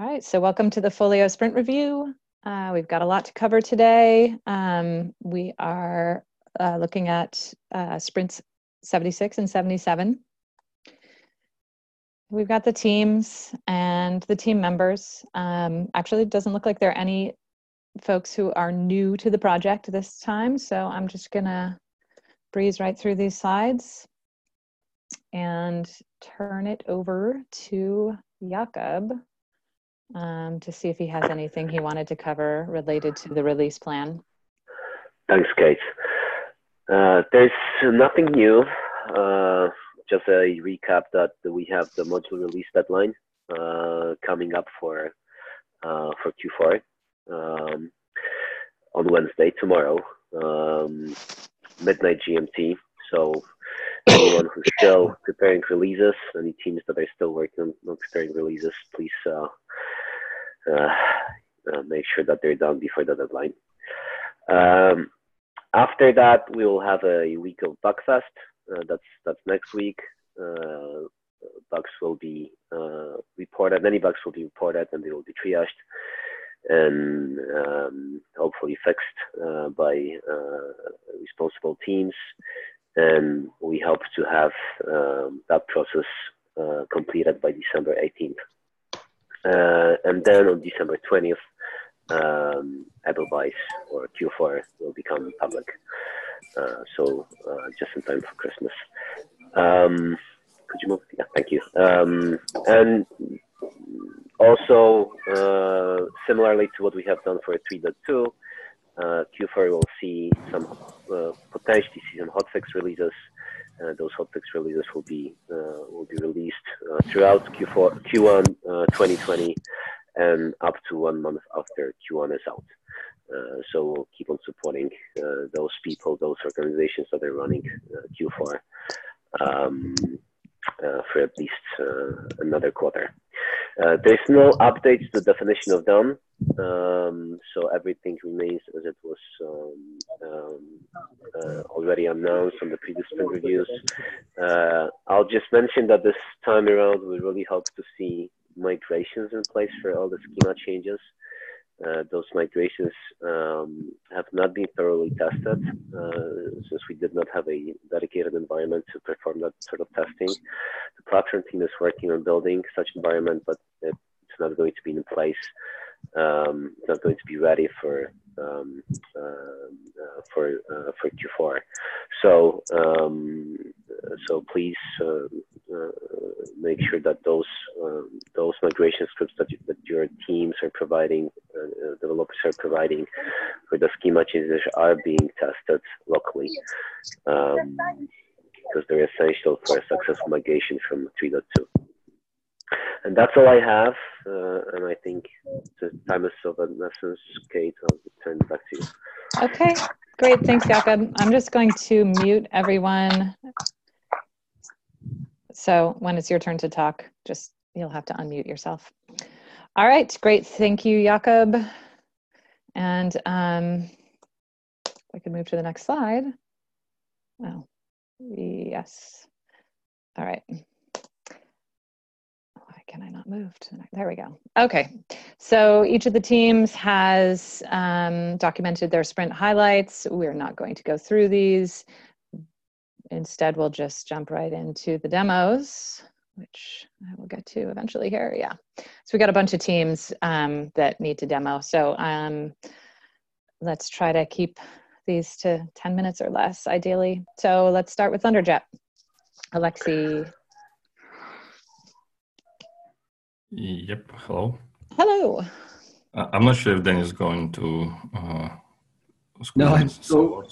All right, so welcome to the Folio Sprint Review. Uh, we've got a lot to cover today. Um, we are uh, looking at uh, sprints 76 and 77. We've got the teams and the team members. Um, actually, it doesn't look like there are any folks who are new to the project this time, so I'm just gonna breeze right through these slides and turn it over to Jakob um, to see if he has anything he wanted to cover related to the release plan. Thanks, Kate. Uh, there's nothing new. Uh, just a recap that we have the module release deadline uh, coming up for uh, for Q4 um, on Wednesday tomorrow, um, midnight GMT. So anyone who's still preparing releases, any teams that are still working on preparing releases, please uh, make sure that they're done before the deadline. Um, after that, we will have a week of Bugfest. Uh, that's that's next week. Uh, bugs will be uh, reported. Many bugs will be reported, and they will be triaged and um, hopefully fixed uh, by responsible teams. And we hope to have um, that process completed by December 18th. Uh, and then on December 20th, um, Edelweiss or Q4 will become public. Uh, so uh, just in time for Christmas. Um, could you move? Yeah, thank you. Um, and also, uh, similarly to what we have done for 3.2, uh, Q4 will see some uh, potentially see some hotfix releases those hotfix releases will be uh, will be released uh, throughout Q4, Q1 2020, and up to one month after Q1 is out. so we'll keep on supporting those people, those organizations that are running Q4 um, for at least another quarter. Uh, there's no update to the definition of done, um, so everything remains as it was um, um, uh, already announced on the previous sprint reviews. Uh, I'll just mention that this time around we really hope to see migrations in place for all the schema changes. Uh, those migrations um, have not been thoroughly tested uh, since we did not have a dedicated environment to perform that sort of testing. The platform team is working on building such environment, but it's not going to be in place. Um, not going to be ready for um, uh, uh for uh, for Q4. So um, so please make sure that those um, those migration scripts that, you, that your teams are providing, uh, developers are providing for the schema changes are being tested locally um, because they're essential for a successful migration from 3.2. And that's all I have. Uh, and I think the time is of an essence. Kate, I'll turn it back to you. Okay, great. Thanks, Jakob. I'm just going to mute everyone so when it's your turn to talk, just you'll have to unmute yourself. All right, great. Thank you, Jakob. And um, I can move to the next slide. Well, yes. All right. Can I not move to the next? There we go. Okay. So each of the teams has um, documented their sprint highlights. We're not going to go through these instead we'll just jump right into the demos, which I will get to eventually here. Yeah. So we got a bunch of teams um, that need to demo. So um, let's try to keep these to 10 minutes or less, ideally. So let's start with Thunderjet. Alexi. Yep. Hello. Hello. Uh, I'm not sure if Dennis is going to. Uh, no, I'm so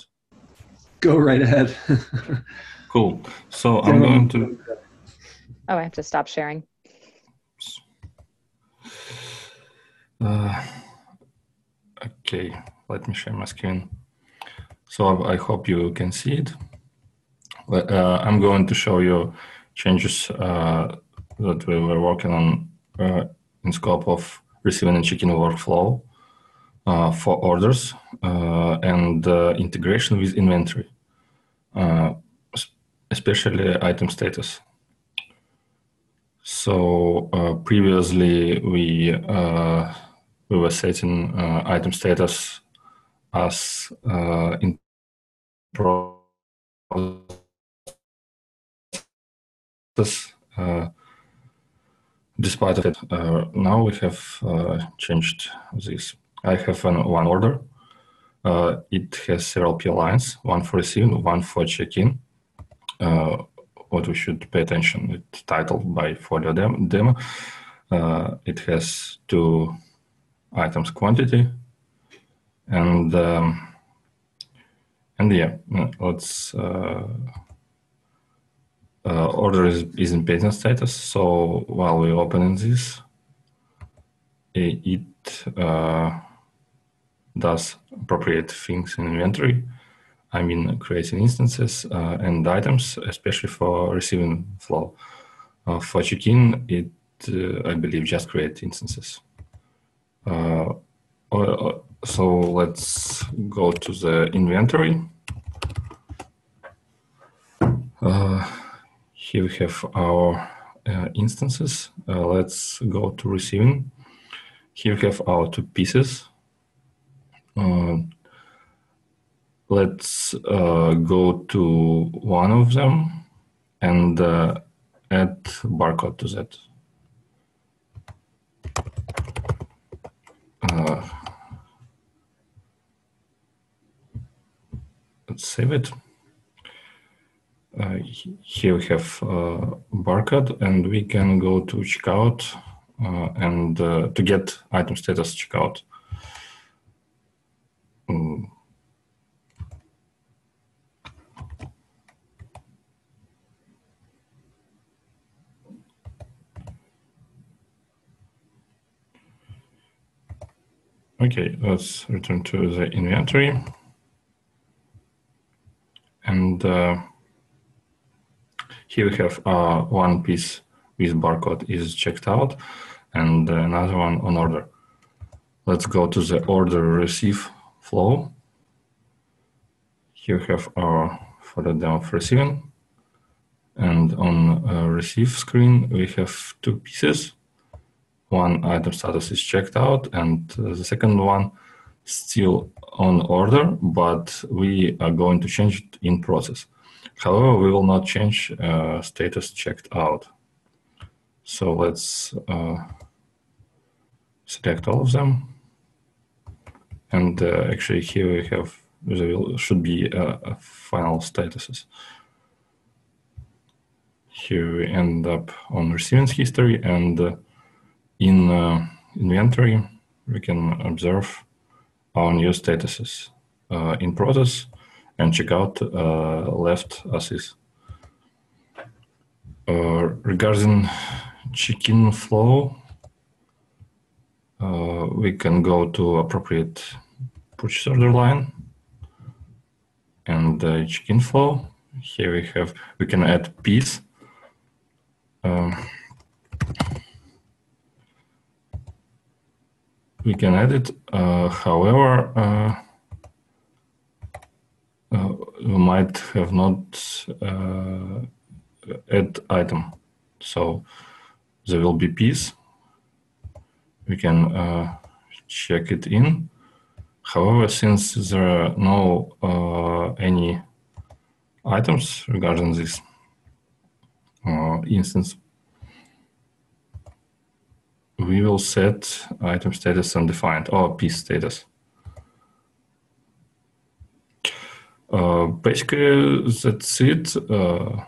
go right ahead. cool. So I'm going to. Oh, I have to stop sharing. Uh, okay, let me share my screen. So I hope you can see it. Uh, I'm going to show you changes uh, that we were working on in scope of receiving and checking workflow uh, for orders uh, and uh, integration with inventory, especially item status. So uh, previously we uh, we were setting uh, item status as uh, in process. Uh, despite it, uh, now we have changed this. I have an, one order. it has several P lines, one for receiving, one for check-in what we should pay attention. It's titled by folio demo. Uh, it has two items quantity and um, and yeah, let's uh, order is, is in pending status. So while we opening this, it uh, does appropriate things in inventory I mean, creating instances uh, and items, especially for receiving flow. Uh, for check-in, it uh, I believe just create instances. Uh, so let's go to the inventory. Uh, here we have our instances. let's go to receiving. Here we have our two pieces let's uh, go to one of them and uh, add barcode to that. Uh, let's save it. Uh, here we have uh, barcode and we can go to checkout uh, and to get item status checkout. Mm Okay, let's return to the inventory. And uh, here we have uh, one piece with barcode is checked out and another one on order. Let's go to the order receive flow. Here we have our photo of receiving. And on uh, receive screen, we have two pieces one item status is checked out and the second one still on order, but we are going to change it in process. However, we will not change uh, status checked out. So let's uh, select all of them. And uh, actually here we have, there should be uh, final statuses. Here we end up on receiving history and uh, in uh, inventory, we can observe our new statuses in process and check out uh, left as is. Uh, regarding check-in flow, uh, we can go to appropriate purchase order line and uh, check-in flow. Here we have, we can add piece. Um, we can edit. Uh, however, uh, uh, we might have not uh, add item. So there will be piece. We can uh, check it in. However, since there are no uh, any items regarding this instance, we will set item status undefined or piece status. Uh, basically, that's it uh,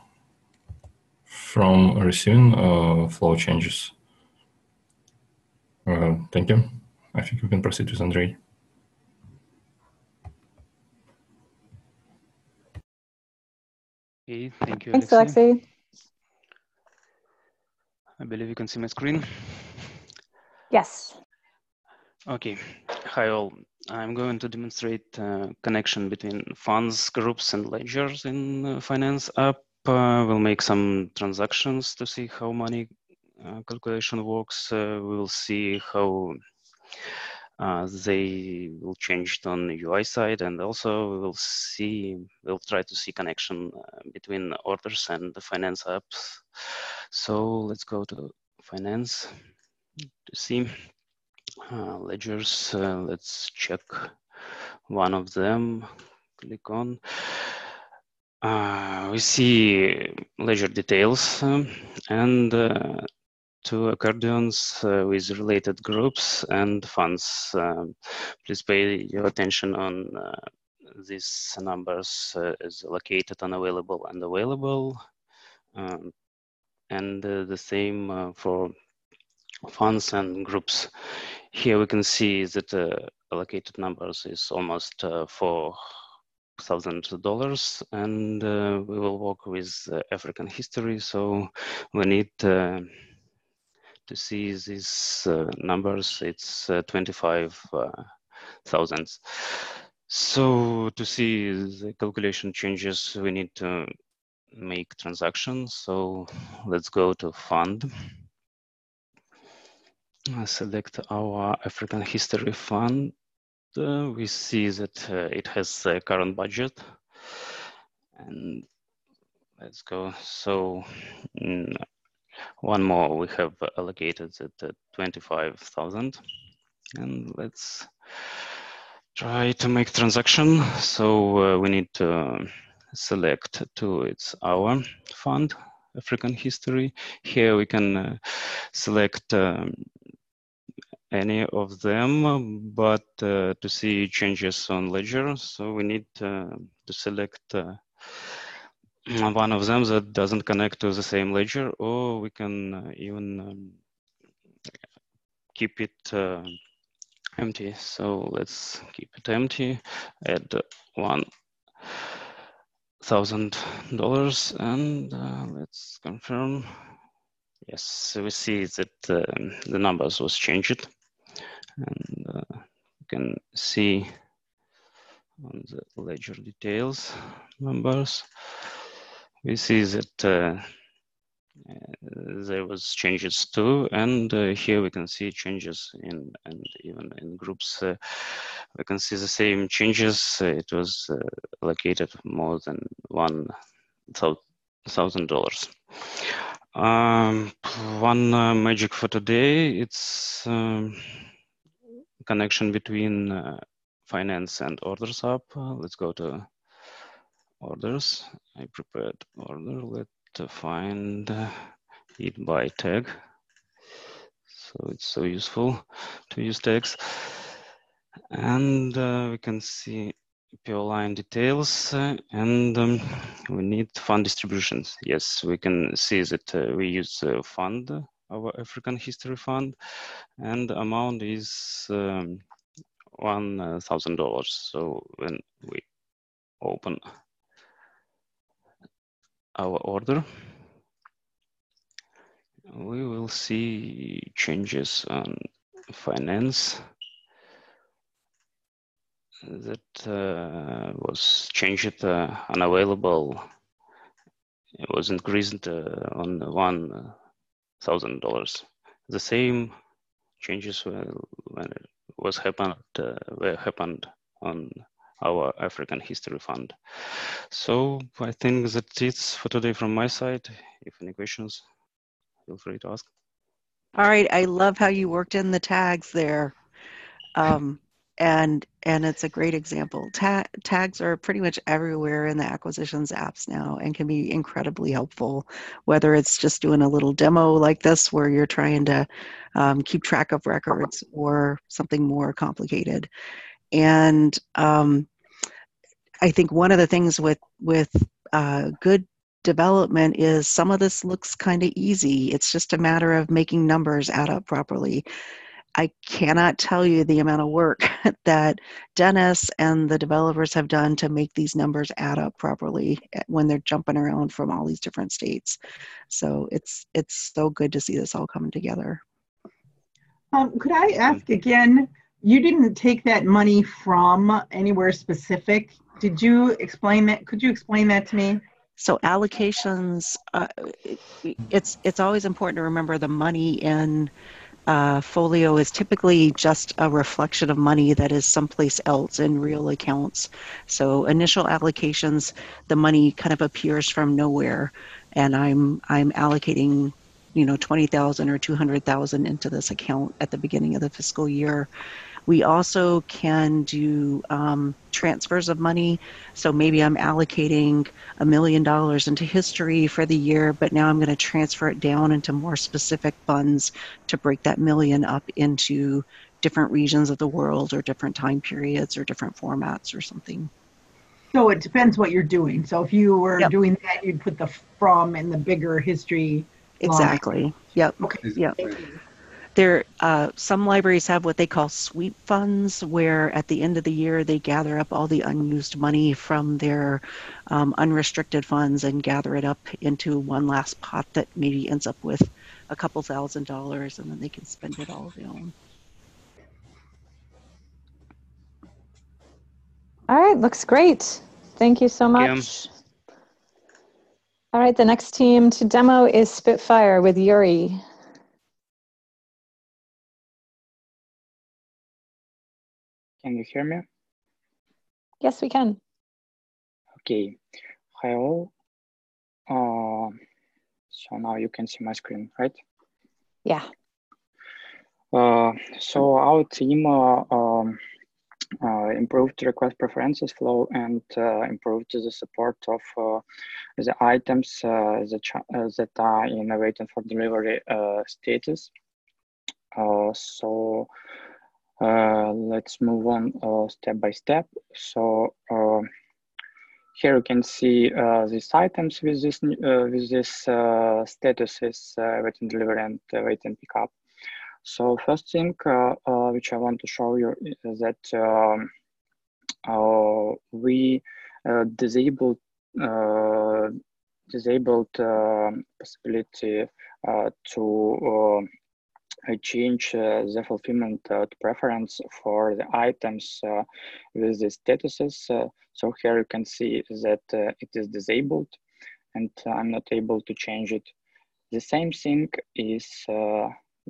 from receiving uh, flow changes. Uh, thank you. I think we can proceed with Andrei. Okay, thank you. Thanks, Alexei. Alexei. I believe you can see my screen. Yes. Okay. Hi all. I'm going to demonstrate uh, connection between funds, groups, and ledgers in uh, Finance app. Uh, we'll make some transactions to see how money uh, calculation works. Uh, we'll see how uh, they will change it on the UI side, and also we will see, we'll try to see connection between orders and the finance apps. So let's go to finance to see ledgers. Uh, let's check one of them. Click on. Uh, we see ledger details um, and uh, two accordions uh, with related groups and funds. Um, please pay your attention on uh, these numbers uh, is allocated, unavailable, and available. Um, and uh, the same uh, for funds and groups. Here we can see that the allocated numbers is almost four thousand dollars and uh, we will work with uh, African history so we need uh, to see these uh, numbers, it's uh, 25,000. so to see the calculation changes, we need to make transactions. So let's go to fund. Select our African history fund. Uh, we see that uh, it has a current budget. And let's go. So mm, one more we have allocated at 25,000 and let's try to make transaction. So uh, we need to select to it's our fund, African history. Here we can uh, select um, any of them, but uh, to see changes on ledger, so we need uh, to select uh, one of them that doesn't connect to the same ledger, or we can uh, even um, keep it uh, empty. So let's keep it empty, add one thousand dollars, and uh, let's confirm. Yes, so we see that the numbers was changed, and uh, you can see on the ledger details numbers we see that uh, there was changes too, and uh, here we can see changes in and even in groups. Uh, we can see the same changes. it was allocated more than one thousand dollars. Um, one uh, magic for today, it's um, connection between uh, finance and orders. Uh, let's go to orders. I prepared order. Let's find it by tag. So it's so useful to use tags. And uh, we can see PO line details uh, and um, we need fund distributions. Yes, we can see that uh, we use uh, fund, our African history fund, and the amount is um, $1,000. So when we open our order, we will see changes on finance that uh, was changed uh, unavailable. It was increased uh, on one thousand dollars. The same changes when it was happened uh, were happened on our African History Fund. So I think that's it for today from my side. If any questions, feel free to ask. All right, I love how you worked in the tags there. Um, and and it's a great example. Ta tags are pretty much everywhere in the acquisitions apps now and can be incredibly helpful, whether it's just doing a little demo like this where you're trying to um, keep track of records or something more complicated. And um, I think one of the things with with uh, good development is some of this looks kind of easy. It's just a matter of making numbers add up properly. I cannot tell you the amount of work that Dennis and the developers have done to make these numbers add up properly eh, when they're jumping around from all these different states. So it's it's so good to see this all coming together. Um, could I ask again? you didn't take that money from anywhere specific. Did you explain that? Could you explain that to me? So allocations, uh, it's it's always important to remember the money in uh, folio is typically just a reflection of money that is someplace else in real accounts. So initial allocations, the money kind of appears from nowhere, and I'm I'm allocating, you know, twenty thousand or two hundred thousand into this account at the beginning of the fiscal year. We also can do um, transfers of money. So maybe I'm allocating a million dollars into history for the year, but now I'm going to transfer it down into more specific funds to break that million up into different regions of the world or different time periods or different formats or something. So it depends what you're doing. So if you were Yep. doing that, you'd put the from in the bigger history. line. Exactly. Yep. Okay. Yep. There, uh, some libraries have what they call sweep funds, where at the end of the year they gather up all the unused money from their um, unrestricted funds and gather it up into one last pot that maybe ends up with a couple thousand dollars, and then they can spend it all down. All right, looks great. Thank you so Thank you. much. All right, the next team to demo is Spitfire with Yuri. Can you hear me? Yes, we can. Okay. Hi all. Uh, so now you can see my screen, right? Yeah. Uh, so our team uh, um, uh, improved request preferences flow and uh, improved the support of uh, the items uh, that, uh, that are in a waiting for delivery uh, status. Uh, so uh, let's move on uh, step by step. So uh, here you can see uh, these items with this uh, with this uh, statuses waiting delivery and waiting pickup. So first thing which I want to show you is that um, we disabled disabled possibility to change uh, the fulfillment uh, preference for the items uh, with the statuses. So here you can see that it is disabled and I'm not able to change it. The same thing is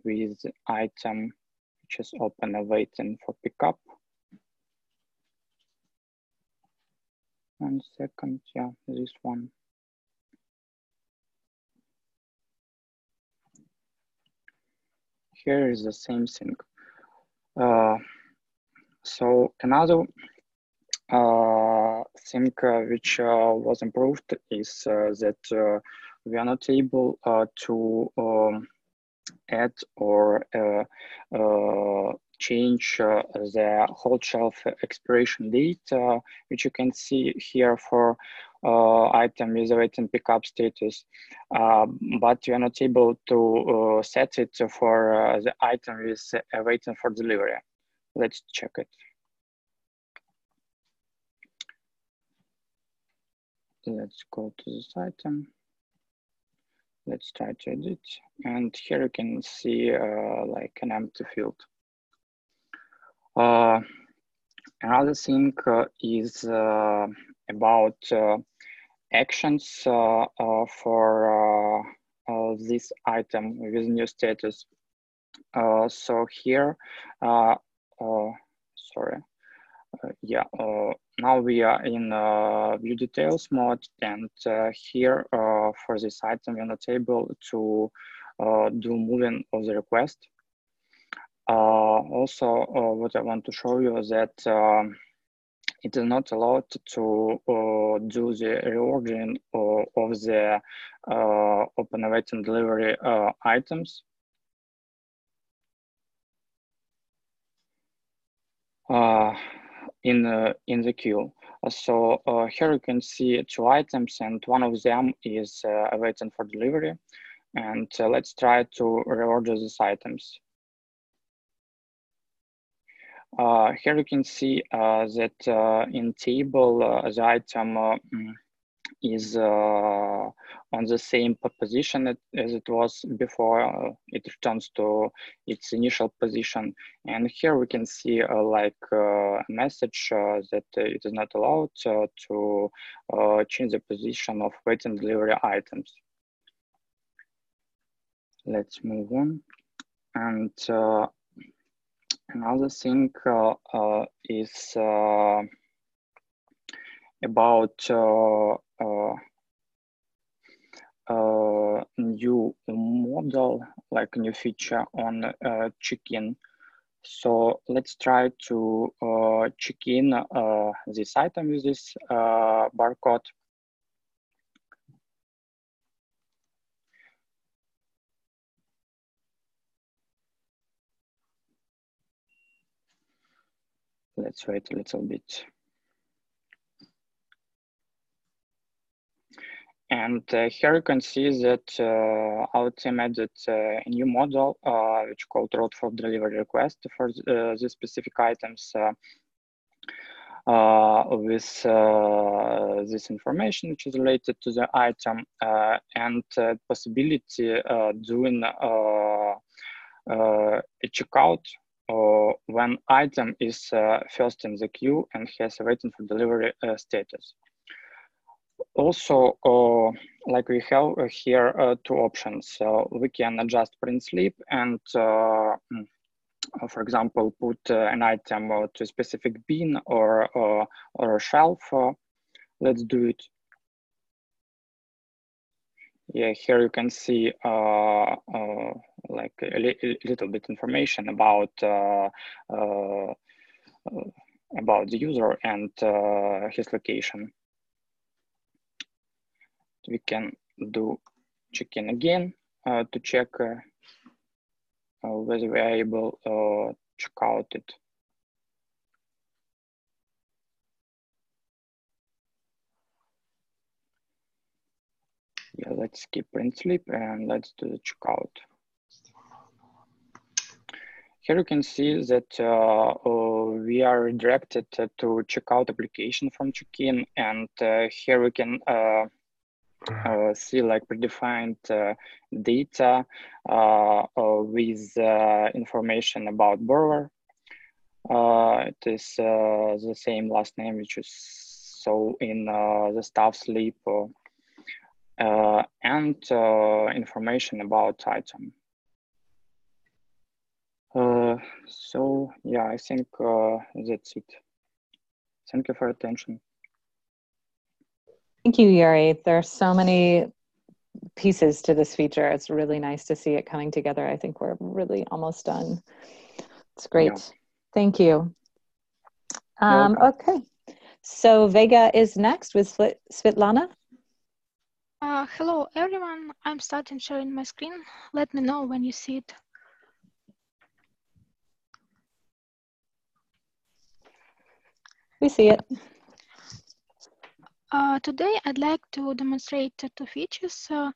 with item which is open and waiting for pickup. One second, yeah, this one. Here is the same thing. Uh, so another uh, thing uh, which uh, was improved is uh, that we are not able to um, add or change uh, the hold shelf expiration date, uh, which you can see here for uh, item with waiting pickup status, uh, but you are not able to uh, set it for uh, the item with uh, waiting for delivery. Let's check it. Let's go to this item. Let's try to edit. And here you can see uh, like an empty field. Another thing is uh, about uh, actions uh, uh, for uh, uh, this item with new status. Uh, so here, sorry, yeah, now we are in view details mode and here for this item we're not able to do moving of the request. Also, what I want to show you is that um, it is not allowed to uh, do the reordering of, of the uh, open awaiting delivery uh, items. Uh, in the in the queue. Uh, So uh, here you can see two items, and one of them is uh, awaiting for delivery. And uh, let's try to reorder these items. Uh, here you can see uh, that uh, in table the item mm, is on the same position as it was before it returns to its initial position. And here we can see uh, like a message uh, that it is not allowed to change the position of waiting delivery items. Let's move on. and another thing is about uh, new model, like new feature on uh, check-in. So let's try to uh, check in uh, this item with this uh, barcode. Let's wait a little bit. And uh, here you can see that uh, our team added uh, a new model, uh, which called route for delivery request for uh, the specific items uh, with this information, which is related to the item and possibility doing a checkout when item is first in the queue and has a waiting for delivery status also, uh, like we have here uh, two options. So we can adjust print sleep and, uh, mm, for example, put an item to a specific bin or, or a shelf. let's do it. Yeah, here you can see uh, uh, like a, li a, little bit information about uh, about the user and his location we can do check-in again uh, to check uh, uh, whether we are able to check out it. Yeah, let's skip print sleep and let's do the checkout. Here you can see that uh, uh, we are redirected to checkout application from check-in and uh, here we can uh, see like predefined uh, data uh, with information about borrower. it is the same last name which is so in the staff sleep and information about item. Uh, so yeah, I think uh, that's it. Thank you for attention. Thank you, Yuri. There are so many pieces to this feature. It's really nice to see it coming together. I think we're really almost done. It's great. Yeah. Thank you. Um, okay. So Vega is next with Svetlana. Uh, hello, everyone. I'm starting sharing my screen. Let me know when you see it. We see it. Uh, today, I'd like to demonstrate two features. Uh,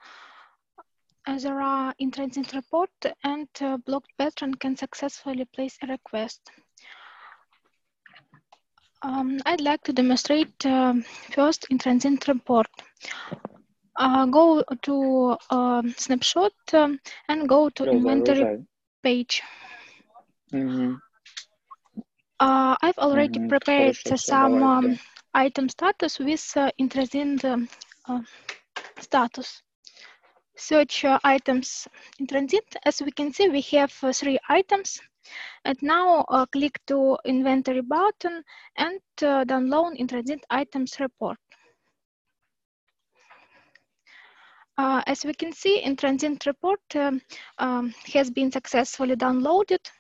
there are in transit report and uh, blocked patron can successfully place a request. Um, I'd like to demonstrate um, first in transit report. Uh, go to um, snapshot um, and go to inventory page. Mm -hmm. I've already mm -hmm. prepared some um, item status with uh, intransit uh, status. Search uh, items in transit. As we can see, we have uh, three items. And now uh, click to inventory button and uh, download in transit items report. Uh, as we can see, in transit report um, um, has been successfully downloaded.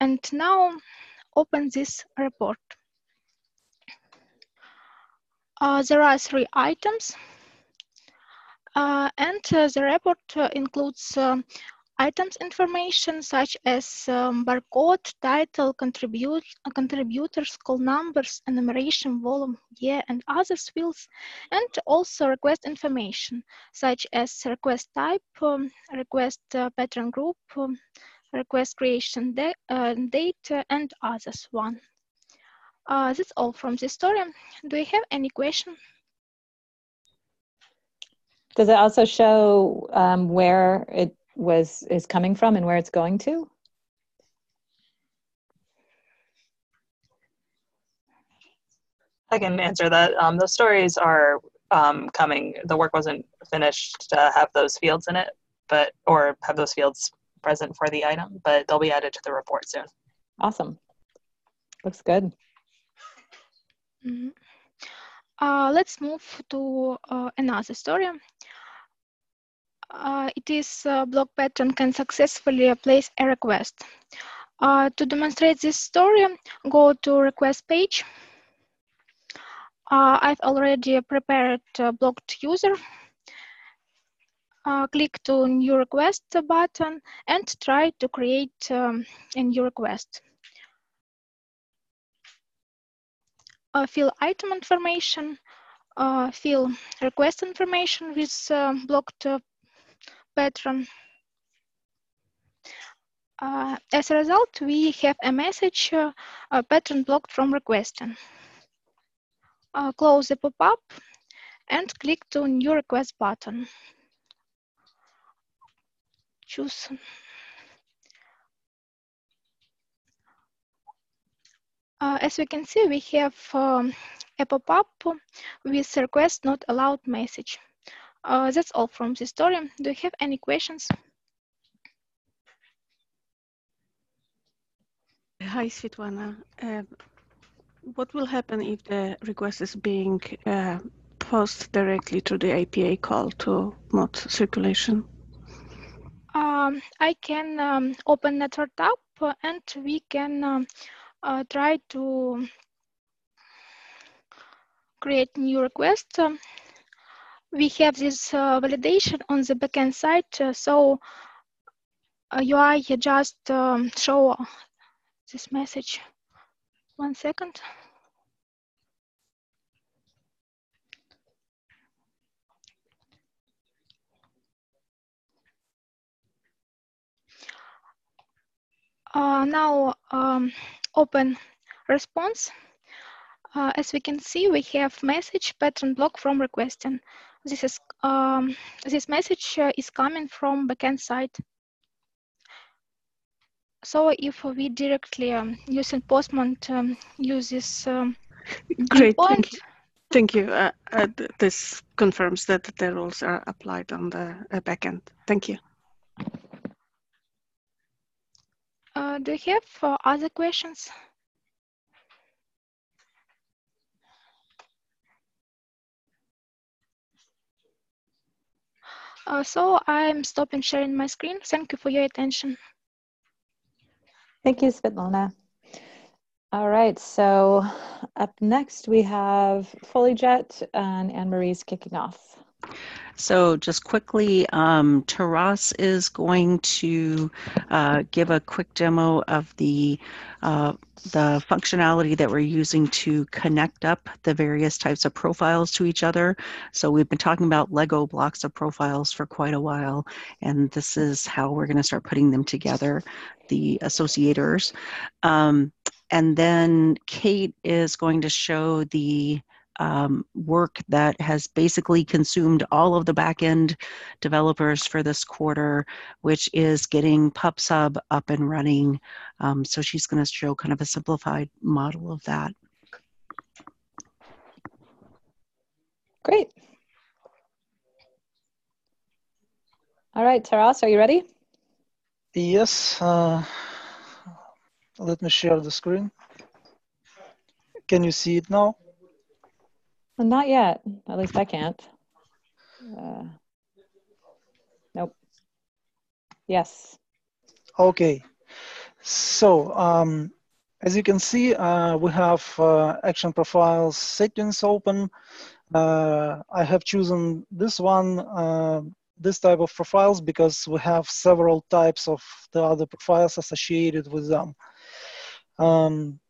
And now open this report. Uh, there are three items. Uh, and uh, the report uh, includes um, items information such as um, barcode, title, contribute, uh, contributors, call numbers, enumeration, volume, year, and other fields, and also request information such as request type, um, request uh, patron group, um, request creation da date, and others one. Uh, that's all from the story. Do you have any question? Does it also show um, where it was is coming from and where it's going to? I can answer that. Um, those stories are um, coming. The work wasn't finished to have those fields in it, but or have those fields present for the item, but they'll be added to the report soon. Awesome. Looks good. Mm -hmm. uh, let's move to uh, another story. Uh, it is uh, block patron can successfully place a request. Uh, to demonstrate this story, go to request page. Uh, I've already prepared a blocked user. Uh, click to new request button and try to create um, a new request. Uh, fill item information, uh, fill request information with uh, blocked patron. Uh, as a result, we have a message uh, a patron blocked from requesting. Close the pop-up and click to new request button. Choose. Uh, as we can see, we have um, a pop-up with request not allowed message. Uh, that's all from the story. Do you have any questions? Hi, Svetlana. Uh, what will happen if the request is being uh, posted directly to the API call to mod circulation? Um, I can um, open network tab and we can um, uh, try to create new request. Um, we have this uh, validation on the backend side, uh, so UI uh, just um, show this message. One second. Uh, now um, open response. Uh, as we can see, we have message pattern block from requesting. This is um, this message uh, is coming from backend side. So if we directly um, using Postman um, use this um, Great, thank you. Thank you. Uh, uh, this confirms that the rules are applied on the uh, backend. Thank you. Uh, do you have uh, other questions? Uh, so I'm stopping sharing my screen. Thank you for your attention. Thank you, Svetlana. All right, so up next we have Folijet and Anne-Marie's kicking off. So just quickly, um, Taras is going to uh, give a quick demo of the uh, the functionality that we're using to connect up the various types of profiles to each other. So we've been talking about Lego blocks of profiles for quite a while, and this is how we're going to start putting them together, the associators. Um, and then Kate is going to show the um, work that has basically consumed all of the backend developers for this quarter, which is getting PubSub up and running. Um, so she's going to show kind of a simplified model of that. Great. All right, Taras, are you ready? Yes. Uh, let me share the screen. Can you see it now? Not yet. At least I can't. Uh, nope. Yes. Okay. So, um, as you can see, uh, we have uh, action profiles settings open. Uh, I have chosen this one, uh, this type of profiles because we have several types of the other profiles associated with them. Um,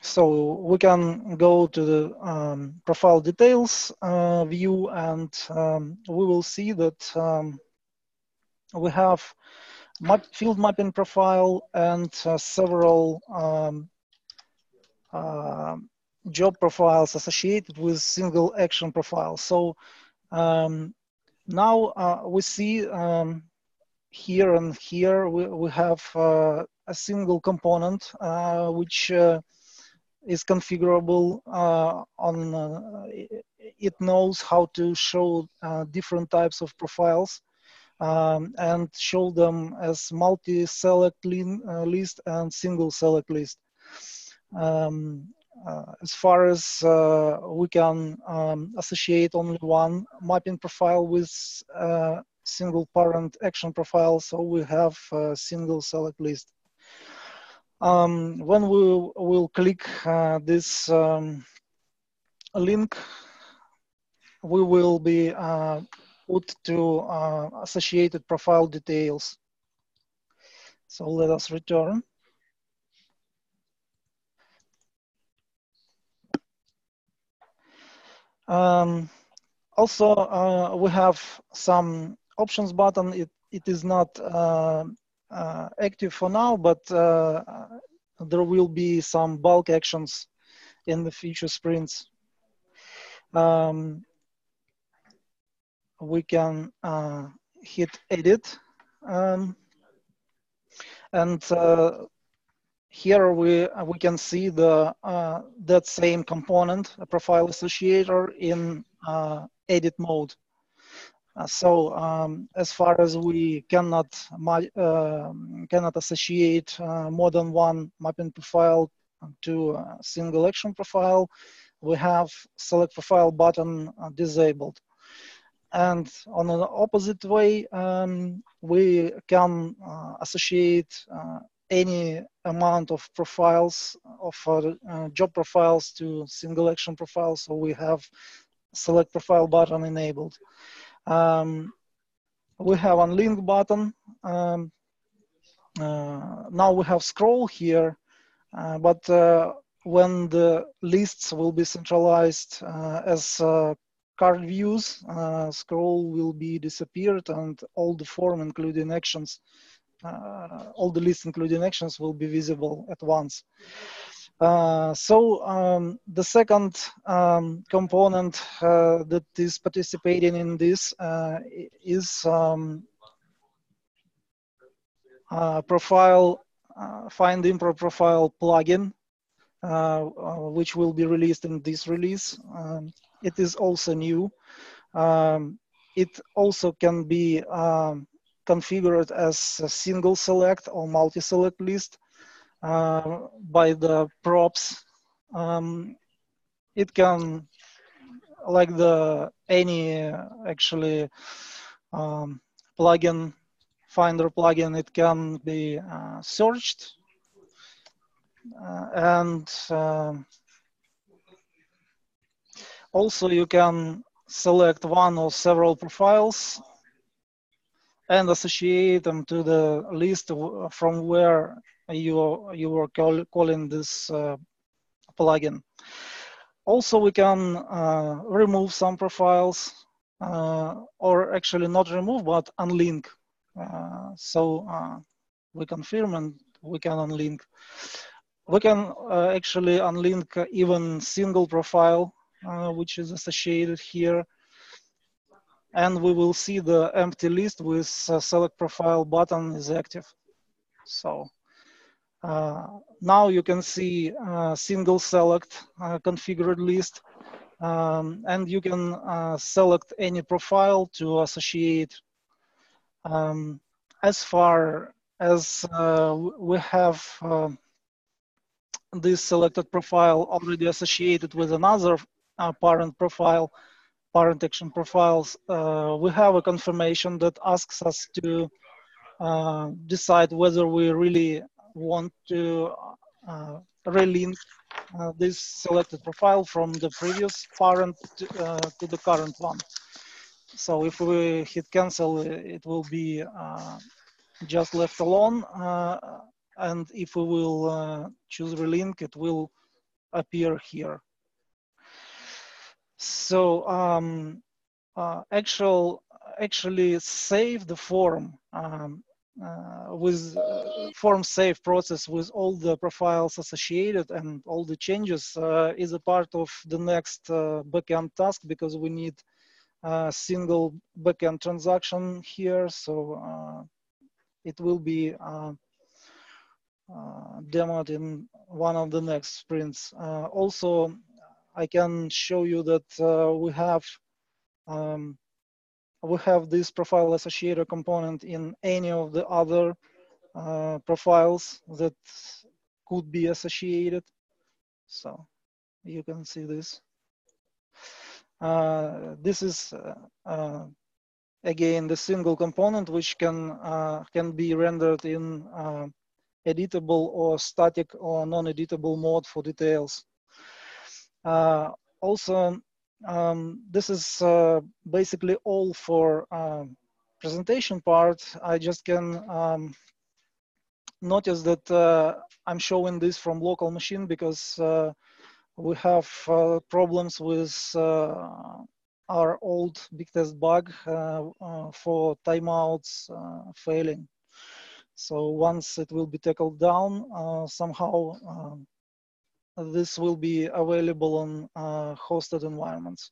so we can go to the um, profile details uh, view and um, we will see that um, we have map, field mapping profile and uh, several uh, job profiles associated with single action profile. So um, now uh, we see here and here we, we have uh, a single component uh, which is configurable uh, on uh, it knows how to show uh, different types of profiles um, and show them as multi-select list and single select list. Um, uh, as far as uh, we can um, associate only one mapping profile with single parent action profile, so we have a single select list. Um, when we will click uh, this um, link, we will be uh, put to uh, associated profile details. So let us return. Um, also, uh, we have some options button. It, it is not uh, active for now, but uh, there will be some bulk actions in the future sprints. Um, we can uh, hit edit um, and uh, here we we can see the uh, that same component a profile associator in uh, edit mode uh, so um, as far as we cannot uh, cannot associate more than one mapping profile to a single action profile we have select profile button disabled and on an opposite way, um, we can uh, associate uh, any amount of profiles of uh, uh, job profiles to single action profiles. So we have select profile button enabled. Um, we have unlink button. Um, uh, now we have scroll here, uh, but when the lists will be centralized as card views, uh, scroll will be disappeared and all the form including actions, uh, all the lists including actions will be visible at once. Uh, so um, the second um, component uh, that is participating in this uh, is um, profile, uh, find import profile plugin, which will be released in this release. Um, it is also new. Um, it also can be um, configured as a single select or multi-select list uh, by the props. Um, it can, like the any actually um, plugin, Finder plugin, it can be uh, searched uh, and um, also, you can select one or several profiles and associate them to the list from where you, you were call, calling this uh, plugin. Also, we can uh, remove some profiles uh, or actually not remove, but unlink. So we confirm and we can unlink. We can actually unlink even single profile which is associated here. And we will see the empty list with select profile button is active. So now you can see single select uh, configured list um, and you can uh, select any profile to associate. Um, as far as uh, we have uh, this selected profile already associated with another uh, parent profile, parent action profiles, uh, we have a confirmation that asks us to uh, decide whether we really want to uh, relink uh, this selected profile from the previous parent to, uh, to, the current one. So if we hit cancel, it will be just left alone. and if we will choose relink, it will appear here. So um, uh, actual, actually save the form um, uh, with uh, form save process with all the profiles associated and all the changes uh, is a part of the next uh, backend task because we need a single backend transaction here. So uh, it will be demoed in one of the next sprints. also, I can show you that uh, we have um, we have this profile associator component in any of the other uh, profiles that could be associated. So you can see this. Uh, this is uh, uh again the single component which can uh, can be rendered in uh, editable or static or non-editable mode for details. also, um, this is basically all for presentation part. I just can um, notice that uh, I'm showing this from local machine because uh, we have uh, problems with our old big test bug for timeouts failing. So once it will be tackled down, somehow um, this will be available on hosted environments.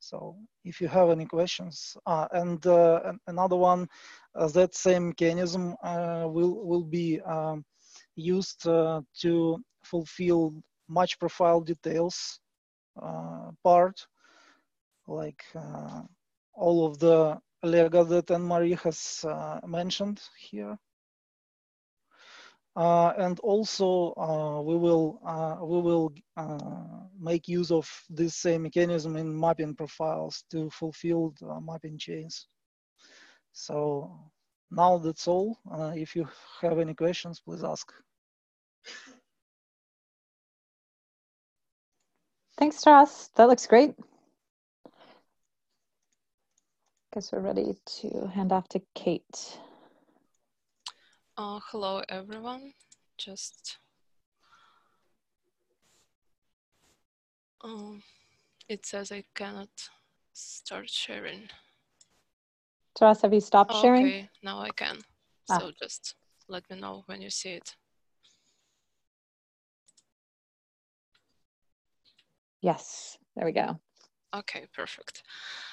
So if you have any questions, uh, and uh, another one, uh, that same mechanism uh, will will be um, used uh, to fulfill match profile details uh, part, like all of the Lego that Ann-Marie has mentioned here. Uh, and also uh, we will uh, we will make use of this same mechanism in mapping profiles to fulfill mapping chains. So now that's all. if you have any questions, please ask. Thanks, Taras. That looks great. Guess we're ready to hand off to Kate. Uh, hello, everyone. Just um, it says I cannot start sharing. Taras, have you stopped oh, sharing? Okay, now I can. Ah. So just let me know when you see it. Yes, there we go. Okay, perfect.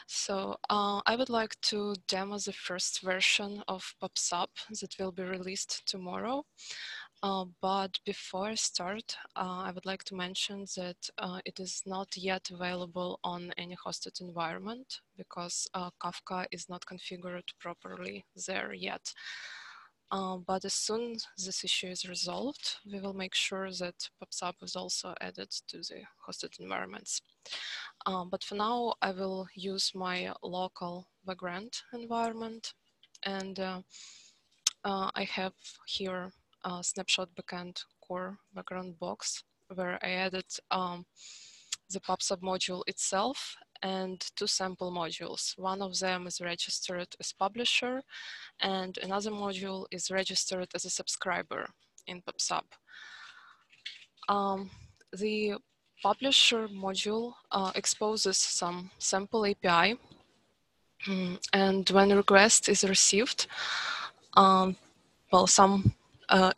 So uh, I would like to demo the first version of PubSub that will be released tomorrow. Uh, but before I start, uh, I would like to mention that uh, it is not yet available on any hosted environment because uh, Kafka is not configured properly there yet. Uh, but as soon as this issue is resolved, we will make sure that PubSub is also added to the hosted environments. Um, but for now, I will use my local Vagrant environment. And uh, uh, I have here a snapshot backend core Vagrant box where I added um, the PubSub module itself and two sample modules. One of them is registered as publisher and another module is registered as a subscriber in PubSub. Um, the publisher module uh, exposes some sample API and when a request is received, um, well, some uh,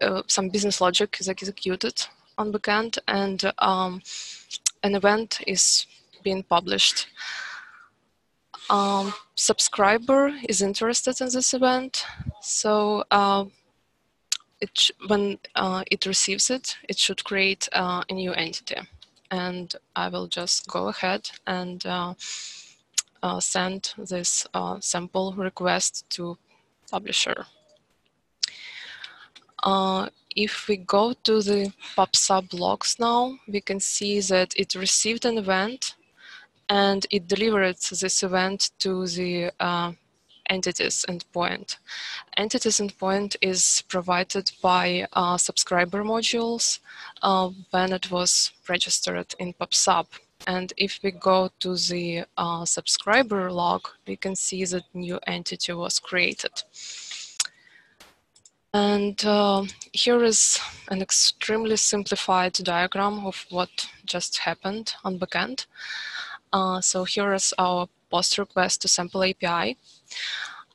uh, some business logic is executed on backend and um, an event is being published. Um, subscriber is interested in this event, so uh, it when uh, it receives it, it should create uh, a new entity. And I will just go ahead and uh, uh, send this uh, sample request to publisher. if we go to the PubSub logs now, we can see that it received an event and it delivered this event to the uh, entities endpoint. Entities endpoint is provided by uh, subscriber modules uh, when it was registered in PubSub. And if we go to the uh, subscriber log, we can see that new entity was created. And uh, here is an extremely simplified diagram of what just happened on backend. Uh, so here is our post request to sample API.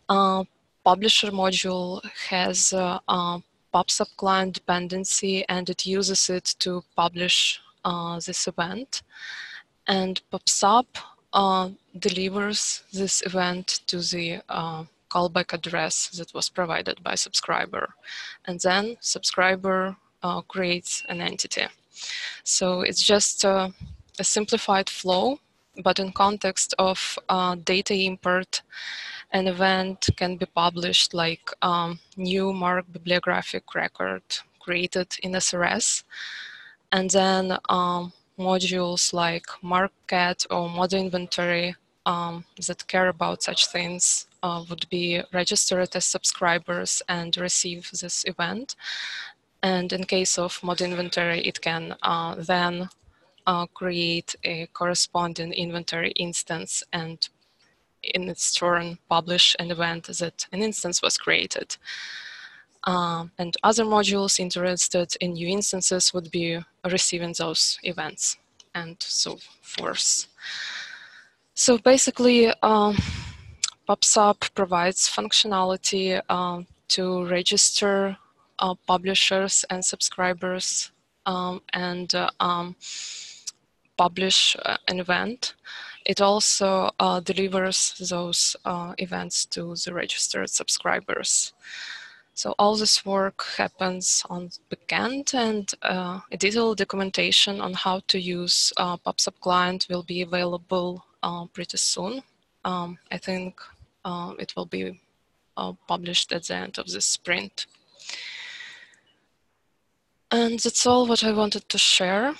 Uh, publisher module has a, a PubSub client dependency and it uses it to publish uh, this event. And PubSub uh, delivers this event to the uh, callback address that was provided by subscriber. And then subscriber uh, creates an entity. So it's just a simplified flow but in context of uh, data import, an event can be published like um, new MARC bibliographic record created in SRS, and then um, modules like MARCcat or mod inventory um, that care about such things uh, would be registered as subscribers and receive this event. And in case of mod inventory, it can uh, then uh, create a corresponding inventory instance and in its turn publish an event that an instance was created. Um, and other modules interested in new instances would be receiving those events and so forth. So basically, um, PubSub provides functionality um, to register uh, publishers and subscribers um, and uh, um, publish uh, an event. It also uh, delivers those uh, events to the registered subscribers. So all this work happens on backend and uh, a detailed documentation on how to use uh, PubSub client will be available pretty soon. Um, I think it will be published at the end of this sprint. And that's all what I wanted to share.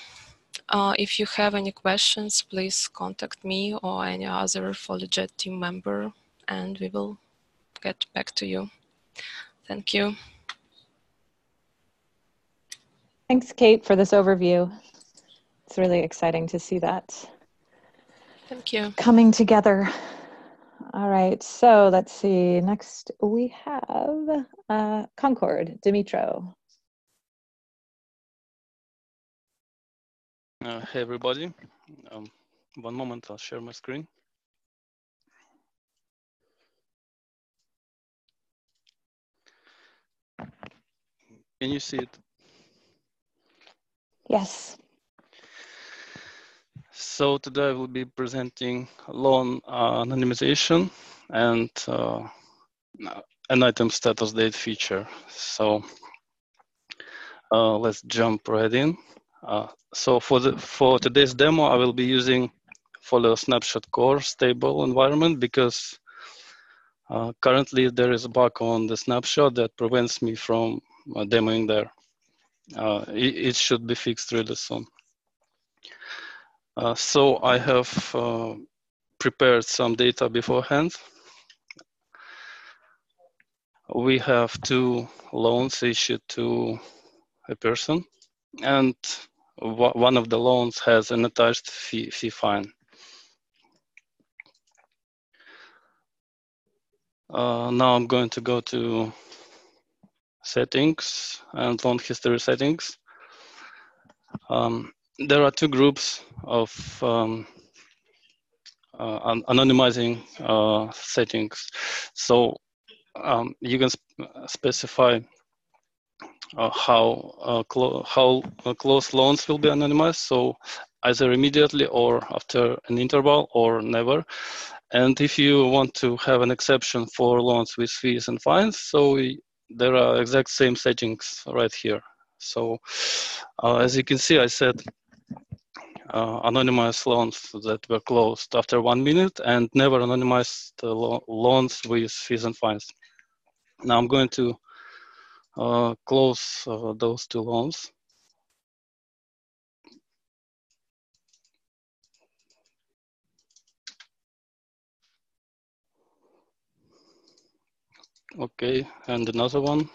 Uh, if you have any questions, please contact me or any other Folijet team member and we will get back to you. Thank you. Thanks, Kate, for this overview. It's really exciting to see that. Thank you. Coming together. All right, so let's see. Next, we have uh, Concord, Dimitro. Uh, hey, everybody. Um, one moment, I'll share my screen. Can you see it? Yes. So today I will be presenting loan uh, anonymization and uh, an item status date feature. So uh, let's jump right in. Uh, so for the for today's demo, I will be using Folio Snapshot Core stable environment because uh, currently there is a bug on the snapshot that prevents me from uh, demoing there. Uh, it, it, should be fixed really soon. Uh, so I have prepared some data beforehand. We have two loans issued to a person and one of the loans has an attached fee, fee fine. Uh, now I'm going to go to settings and loan history settings. Um, there are two groups of um, uh, anonymizing uh, settings. So um, you can sp specify uh, how uh, clo how uh, loans will be anonymized. So either immediately or after an interval or never. And if you want to have an exception for loans with fees and fines, so we, there are exact same settings right here. So uh, as you can see, I said uh, anonymized loans that were closed after one minute and never anonymized lo loans with fees and fines. Now I'm going to uh, close uh, those two loans. Okay, and another one.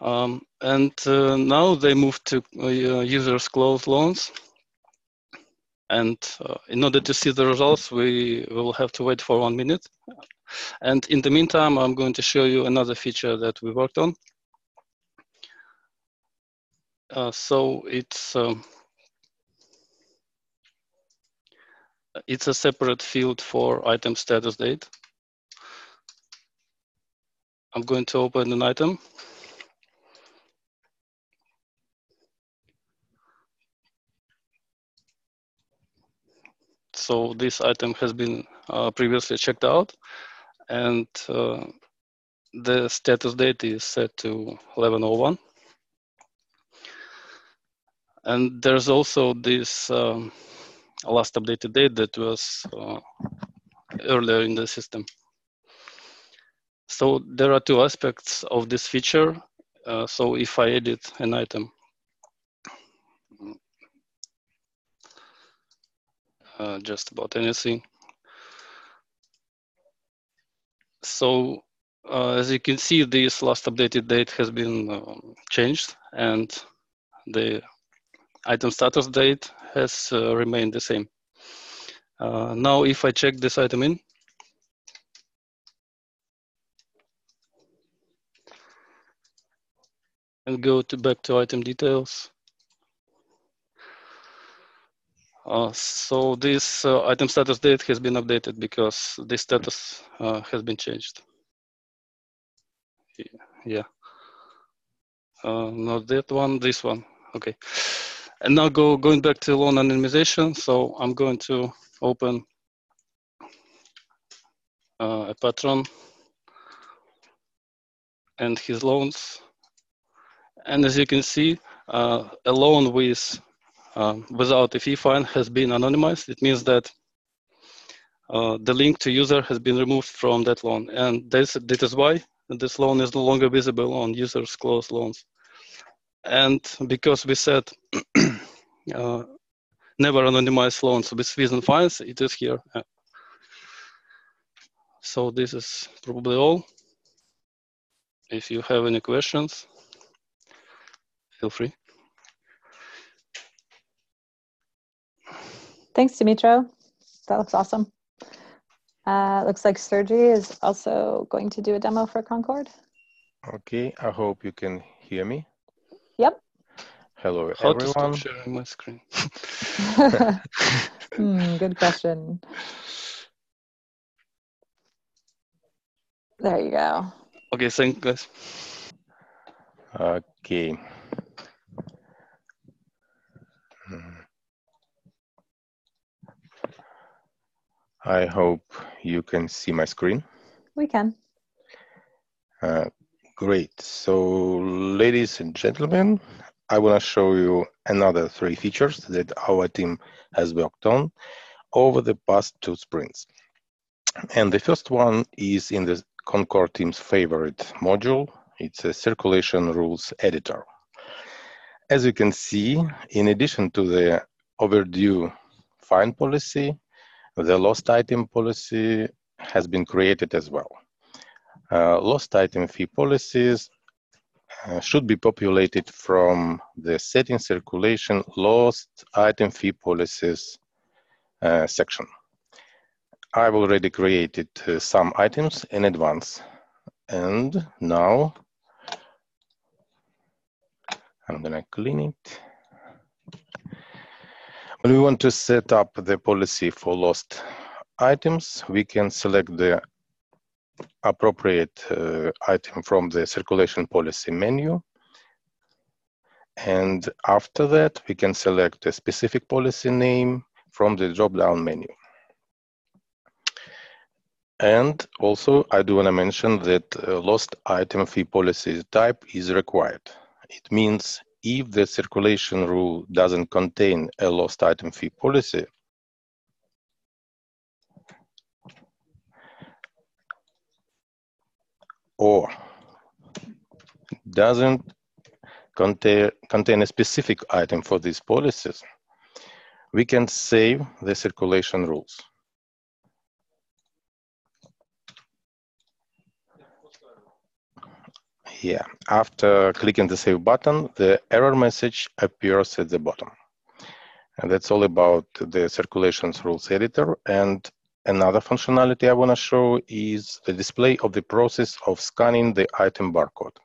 Um, and uh, now they move to uh, users close loans. And uh, in order to see the results, we will have to wait for one minute. And in the meantime, I'm going to show you another feature that we worked on. Uh, so it's um, it's a separate field for item status date. I'm going to open an item. So this item has been uh, previously checked out and uh, the status date is set to 1101. And there's also this um, last updated date that was uh, earlier in the system. So there are two aspects of this feature. Uh, so if I edit an item, uh, just about anything. So uh, as you can see, this last updated date has been um, changed and the item status date has uh, remained the same. Uh, now, if I check this item in, and go to back to item details. Uh, so this uh, item status date has been updated because this status uh, has been changed. Yeah. Uh, not that one, this one. Okay. And now go going back to loan anonymization. So I'm going to open uh, a patron and his loans. And as you can see, a loan with um, without a fee fine has been anonymized. It means that uh, the link to user has been removed from that loan. And this, is why this loan is no longer visible on users closed loans. And because we said uh, never anonymize loans with fees and fines, it is here. So this is probably all. If you have any questions, feel free. Thanks, Dimitro. That looks awesome. Uh, looks like Sergi is also going to do a demo for Concord. Okay, I hope you can hear me. Yep. Hello, How everyone. to stop sharing my screen? hmm, good question. There you go. Okay, thank you guys. Okay. I hope you can see my screen. We can. Uh, great. So, ladies and gentlemen, I want to show you another three features that our team has worked on over the past two sprints. And the first one is in the Concord team's favorite module. It's a circulation rules editor. As you can see, in addition to the overdue fine policy, the lost item policy has been created as well. Uh, lost item fee policies uh, should be populated from the setting circulation lost item fee policies uh, section. I've already created uh, some items in advance and now I'm gonna clean it. When we want to set up the policy for lost items, we can select the appropriate uh, item from the circulation policy menu. And after that, we can select a specific policy name from the drop-down menu. And also, I do want to mention that uh, lost item fee policy type is required. It means if the circulation rule doesn't contain a lost item fee policy, or doesn't contain, contain a specific item for these policies, we can save the circulation rules. Yeah, after clicking the save button, the error message appears at the bottom. And that's all about the circulations rules editor. And another functionality I wanna show is the display of the process of scanning the item barcode.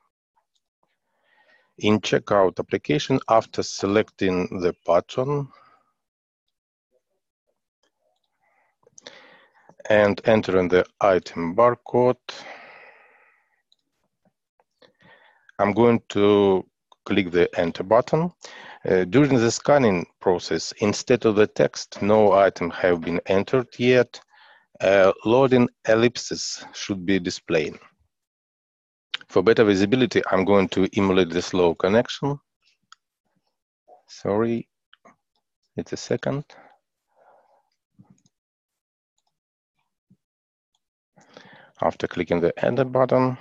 In checkout application, after selecting the patron and entering the item barcode, I'm going to click the enter button. Uh, during the scanning process, instead of the text, no item have been entered yet, uh, loading ellipses should be displayed. For better visibility, I'm going to emulate the slow connection. Sorry, it's a second. After clicking the enter button,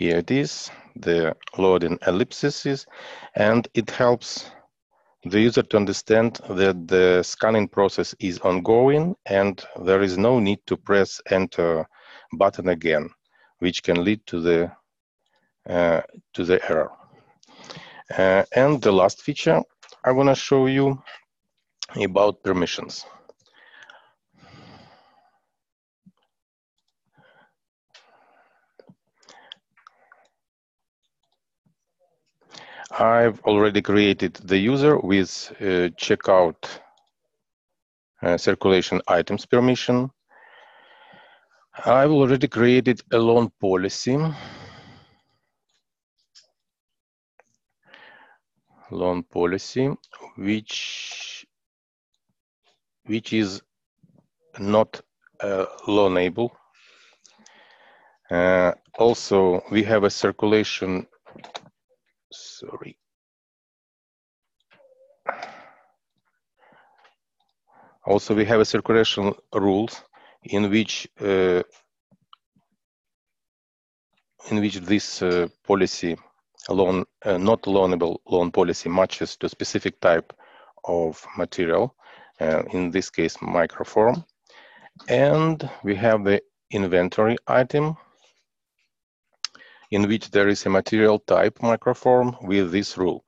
here it is, the loading ellipses, and it helps the user to understand that the scanning process is ongoing and there is no need to press enter button again, which can lead to the uh, to the error. Uh, and the last feature I want to show you about permissions. I've already created the user with uh, checkout uh, circulation items permission. I've already created a loan policy. Loan policy, which which is not uh, loanable. Uh, also, we have a circulation sorry. Also, we have a circulation rules in which uh, in which this uh, policy loan uh, not loanable loan policy matches to specific type of material, uh, in this case microform, and we have the inventory item in which there is a material type microform with this rule.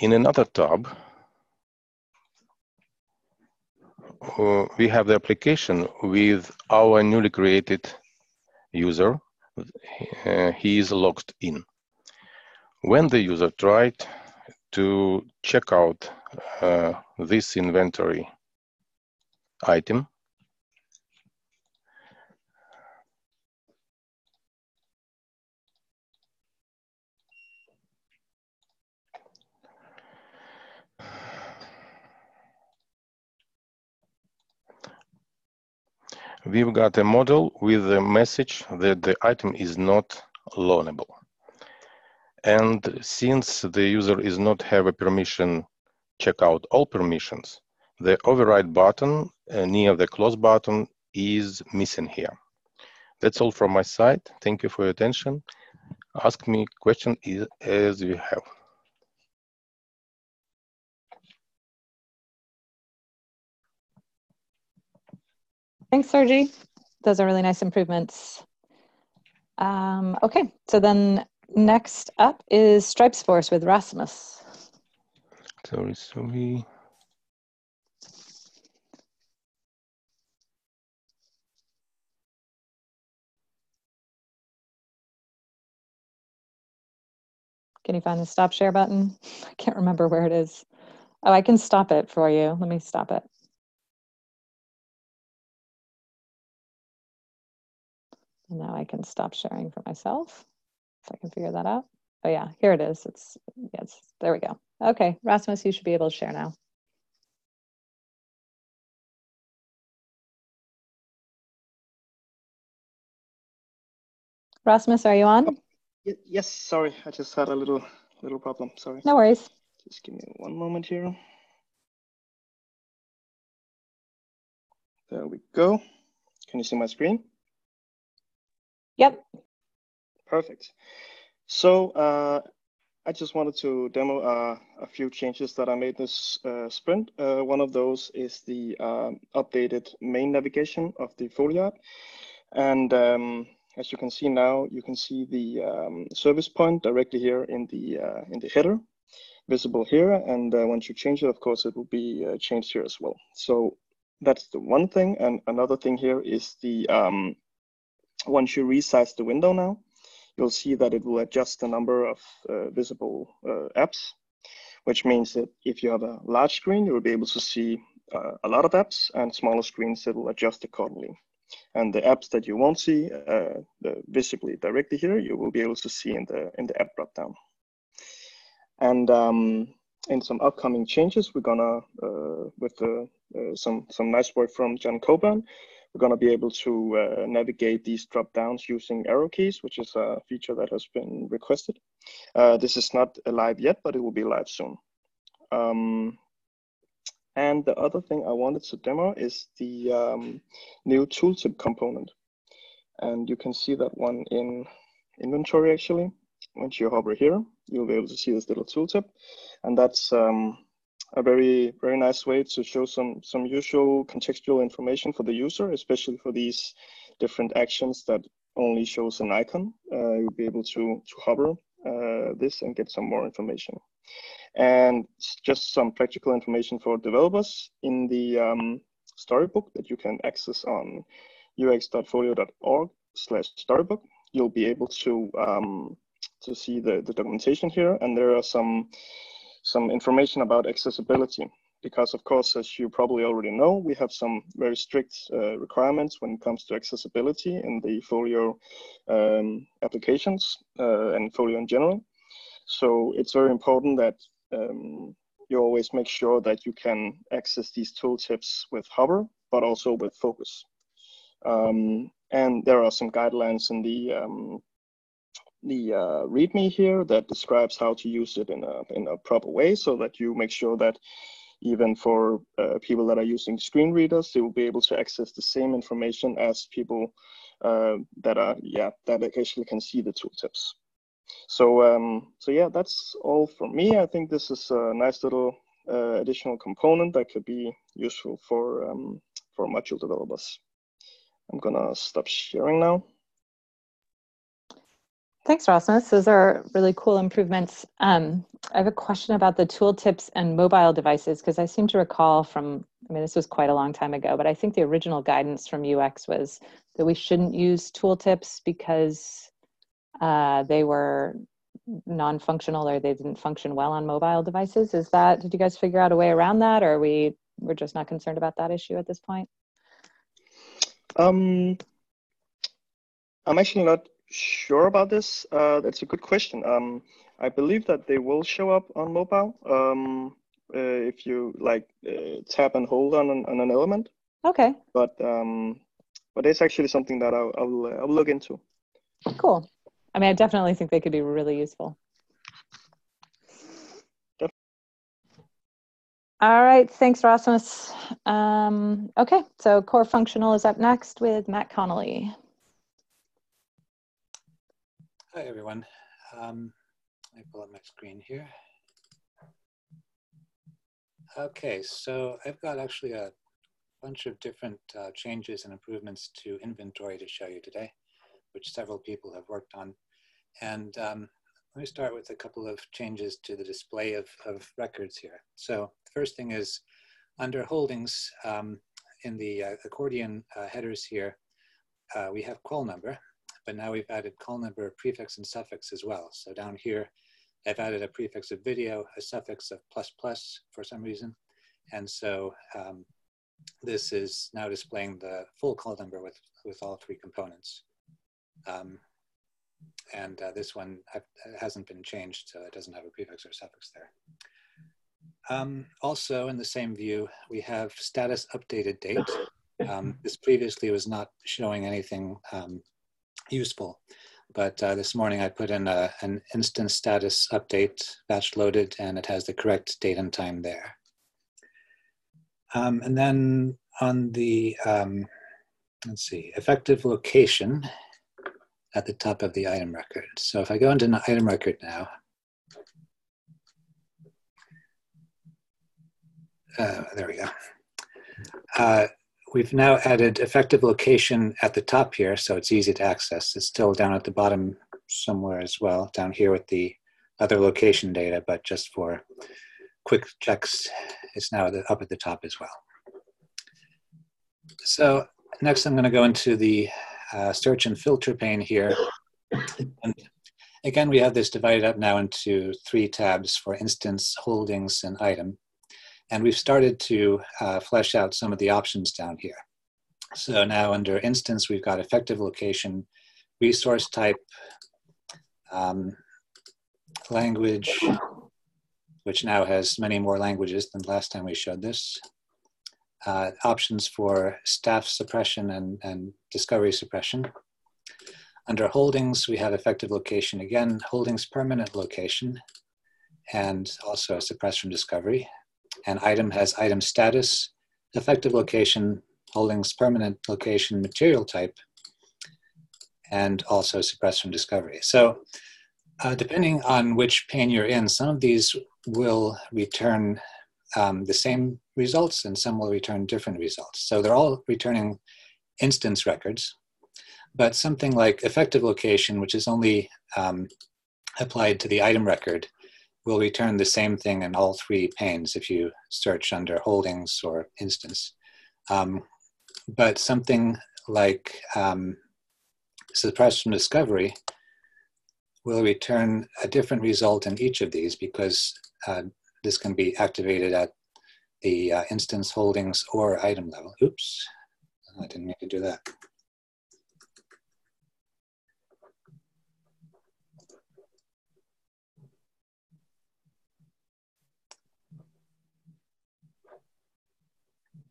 In another tab, uh, we have the application with our newly created user. Uh, he is logged in. When the user tried to check out uh, this inventory item, we've got a modal with a message that the item is not loanable. And since the user is not have a permission check out all permissions, the override button uh, near the close button is missing here. That's all from my side. Thank you for your attention. Ask me question as you have. Thanks, Sergi. Those are really nice improvements. Um, okay, so then next up is Stripes Force with Rasmus. Sorry, sorry. Can you find the stop share button? I can't remember where it is. Oh, I can stop it for you. Let me stop it. And now I can stop sharing for myself if I can figure that out. Oh yeah, here it is. It's, yes, there we go. Okay, Rasmus, you should be able to share now. Rasmus, are you on? Oh, yes, sorry, I just had a little little problem. Sorry. No worries. Just give me one moment here. There we go. Can you see my screen? Yep. Perfect. So uh, I just wanted to demo uh, a few changes that I made this uh, sprint. Uh, one of those is the um, updated main navigation of the Folio app. And um, as you can see now, you can see the um, service point directly here in the uh, in the header, visible here. And uh, once you change it, of course, it will be changed here as well. So that's the one thing. And another thing here is the um, once you resize the window now, you'll see that it will adjust the number of uh, visible uh, apps, which means that if you have a large screen, you'll be able to see uh, a lot of apps and smaller screens, it will adjust accordingly. And the apps that you won't see uh, visibly directly here, you will be able to see in the, in the app dropdown. And um, in some upcoming changes, we're gonna, uh, with uh, some, some nice work from John Coburn, we're going to be able to uh, navigate these drop downs using arrow keys, which is a feature that has been requested. Uh, this is not live yet, but it will be live soon. Um, and the other thing I wanted to demo is the um, new tooltip component. And you can see that one in inventory actually. Once you hover here, you'll be able to see this little tooltip. And that's um, a very, very nice way to show some, some usual contextual information for the user, especially for these different actions that only shows an icon. Uh, you'll be able to, to hover uh, this and get some more information. And just some practical information for developers in the um, storybook that you can access on ux.folio.org slash storybook. You'll be able to um, to see the, the documentation here, and there are some some information about accessibility. Because of course, as you probably already know, we have some very strict uh, requirements when it comes to accessibility in the Folio um, applications uh, and Folio in general. So it's very important that um, you always make sure that you can access these tooltips with hover, but also with focus. Um, and there are some guidelines in the um, the uh, README here that describes how to use it in a in a proper way, so that you make sure that even for uh, people that are using screen readers, they will be able to access the same information as people uh, that are yeah that actually can see the tooltips. So, um, so yeah, that's all from me. I think this is a nice little uh, additional component that could be useful for um, for module developers. I'm gonna stop sharing now. Thanks, Rasmus. Those are really cool improvements. Um, I have a question about the tooltips and mobile devices because I seem to recall from, I mean, this was quite a long time ago, but I think the original guidance from UX was that we shouldn't use tooltips because uh, they were non-functional or they didn't function well on mobile devices. Is that, did you guys figure out a way around that or we, we're just not concerned about that issue at this point? Um, I'm actually not sure about this. Uh, that's a good question. Um, I believe that they will show up on mobile um, uh, if you like uh, tap and hold on an, on an element. Okay. But um, but it's actually something that I'll I'll, I'll look into. Cool. I mean, I definitely think they could be really useful. All right, thanks, Rasmus. Um, okay, so core functional is up next with Matt Connolly. Hi, everyone. Um, let me pull up my screen here. Okay, so I've got actually a bunch of different uh, changes and improvements to inventory to show you today, which several people have worked on. And um, let me start with a couple of changes to the display of, of records here. So the first thing is under holdings um, in the uh, accordion uh, headers here, uh, we have call number, but now we've added call number, prefix, and suffix as well. So down here, I've added a prefix of video, a suffix of plus plus for some reason. And so um, this is now displaying the full call number with, with all three components. Um, and uh, this one hasn't been changed, so it doesn't have a prefix or suffix there. Um, also, in the same view, we have status updated date. Um, this previously was not showing anything um, useful, but uh, this morning I put in a, an instance status update, batch loaded, and it has the correct date and time there. Um, and then on the, um, let's see, effective location, at the top of the item record. So if I go into an item record now, uh, there we go. Uh, we've now added effective location at the top here, so it's easy to access. It's still down at the bottom somewhere as well, down here with the other location data, but just for quick checks, it's now up at the top as well. So next I'm going to go into the uh, search and filter pane here. And again, we have this divided up now into three tabs for instance, holdings, and item. And we've started to uh, flesh out some of the options down here. So now under instance, we've got effective location, resource type, um, language, which now has many more languages than last time we showed this. uh, options for staff suppression and, and discovery suppression. Under holdings, we have effective location again, holdings permanent location, and also suppress from discovery. And item has item status, effective location, holdings permanent location, material type, and also suppress from discovery. So uh, depending on which pane you're in, some of these will return um, the same results and some will return different results. So they're all returning instance records, but something like effective location, which is only um, applied to the item record, will return the same thing in all three panes if you search under holdings or instance. Um, but something like um, suppress from discovery will return a different result in each of these because uh, this can be activated at the uh, instance holdings or item level. Oops, I didn't mean to do that.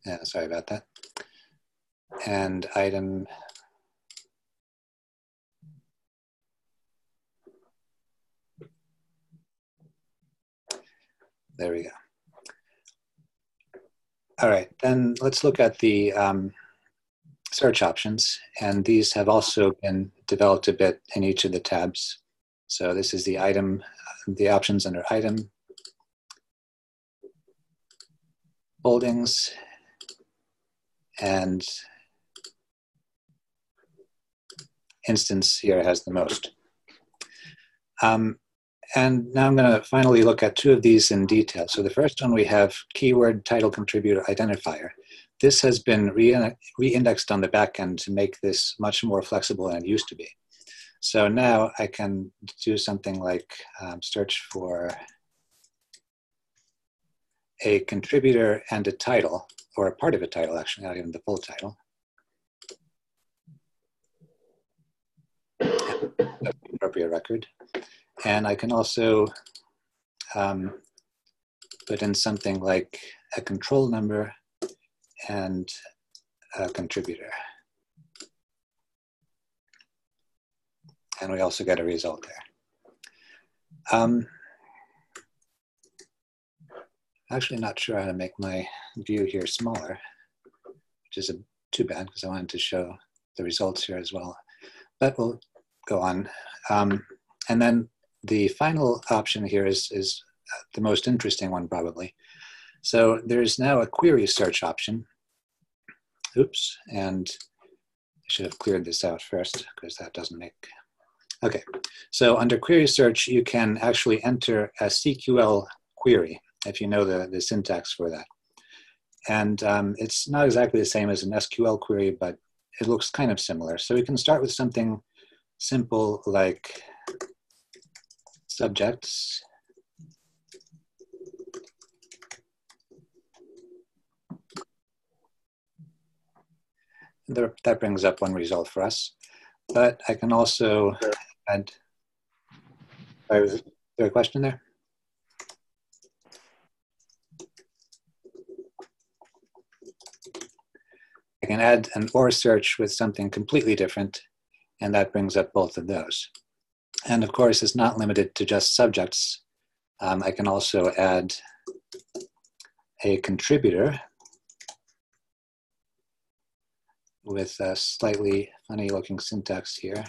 Yeah, sorry about that. And item There we go. All right, then let's look at the um, search options. And these have also been developed a bit in each of the tabs. So this is the item, the options under item, holdings, and instance here has the most. Um, and now I'm going to finally look at two of these in detail. So the first one we have keyword title contributor identifier. This has been re-indexed on the backend to make this much more flexible than it used to be. So now I can do something like um, search for a contributor and a title, or a part of a title, actually, not even the full title. appropriate record. And I can also um, put in something like a control number and a contributor. And we also get a result there. Um, actually not sure how to make my view here smaller, which is a, too bad because I wanted to show the results here as well. But we'll go on. Um, and then the final option here is, is the most interesting one probably. So there's now a query search option. Oops, and I should have cleared this out first because that doesn't make, okay. So under query search, you can actually enter a CQL query if you know the, the syntax for that. And um, it's not exactly the same as an SQL query, but it looks kind of similar. So we can start with something simple like subjects. There, that brings up one result for us. But I can also add, is there a question there? I can add an OR search with something completely different, and that brings up both of those. And of course, it's not limited to just subjects. Um, I can also add a contributor with a slightly funny looking syntax here.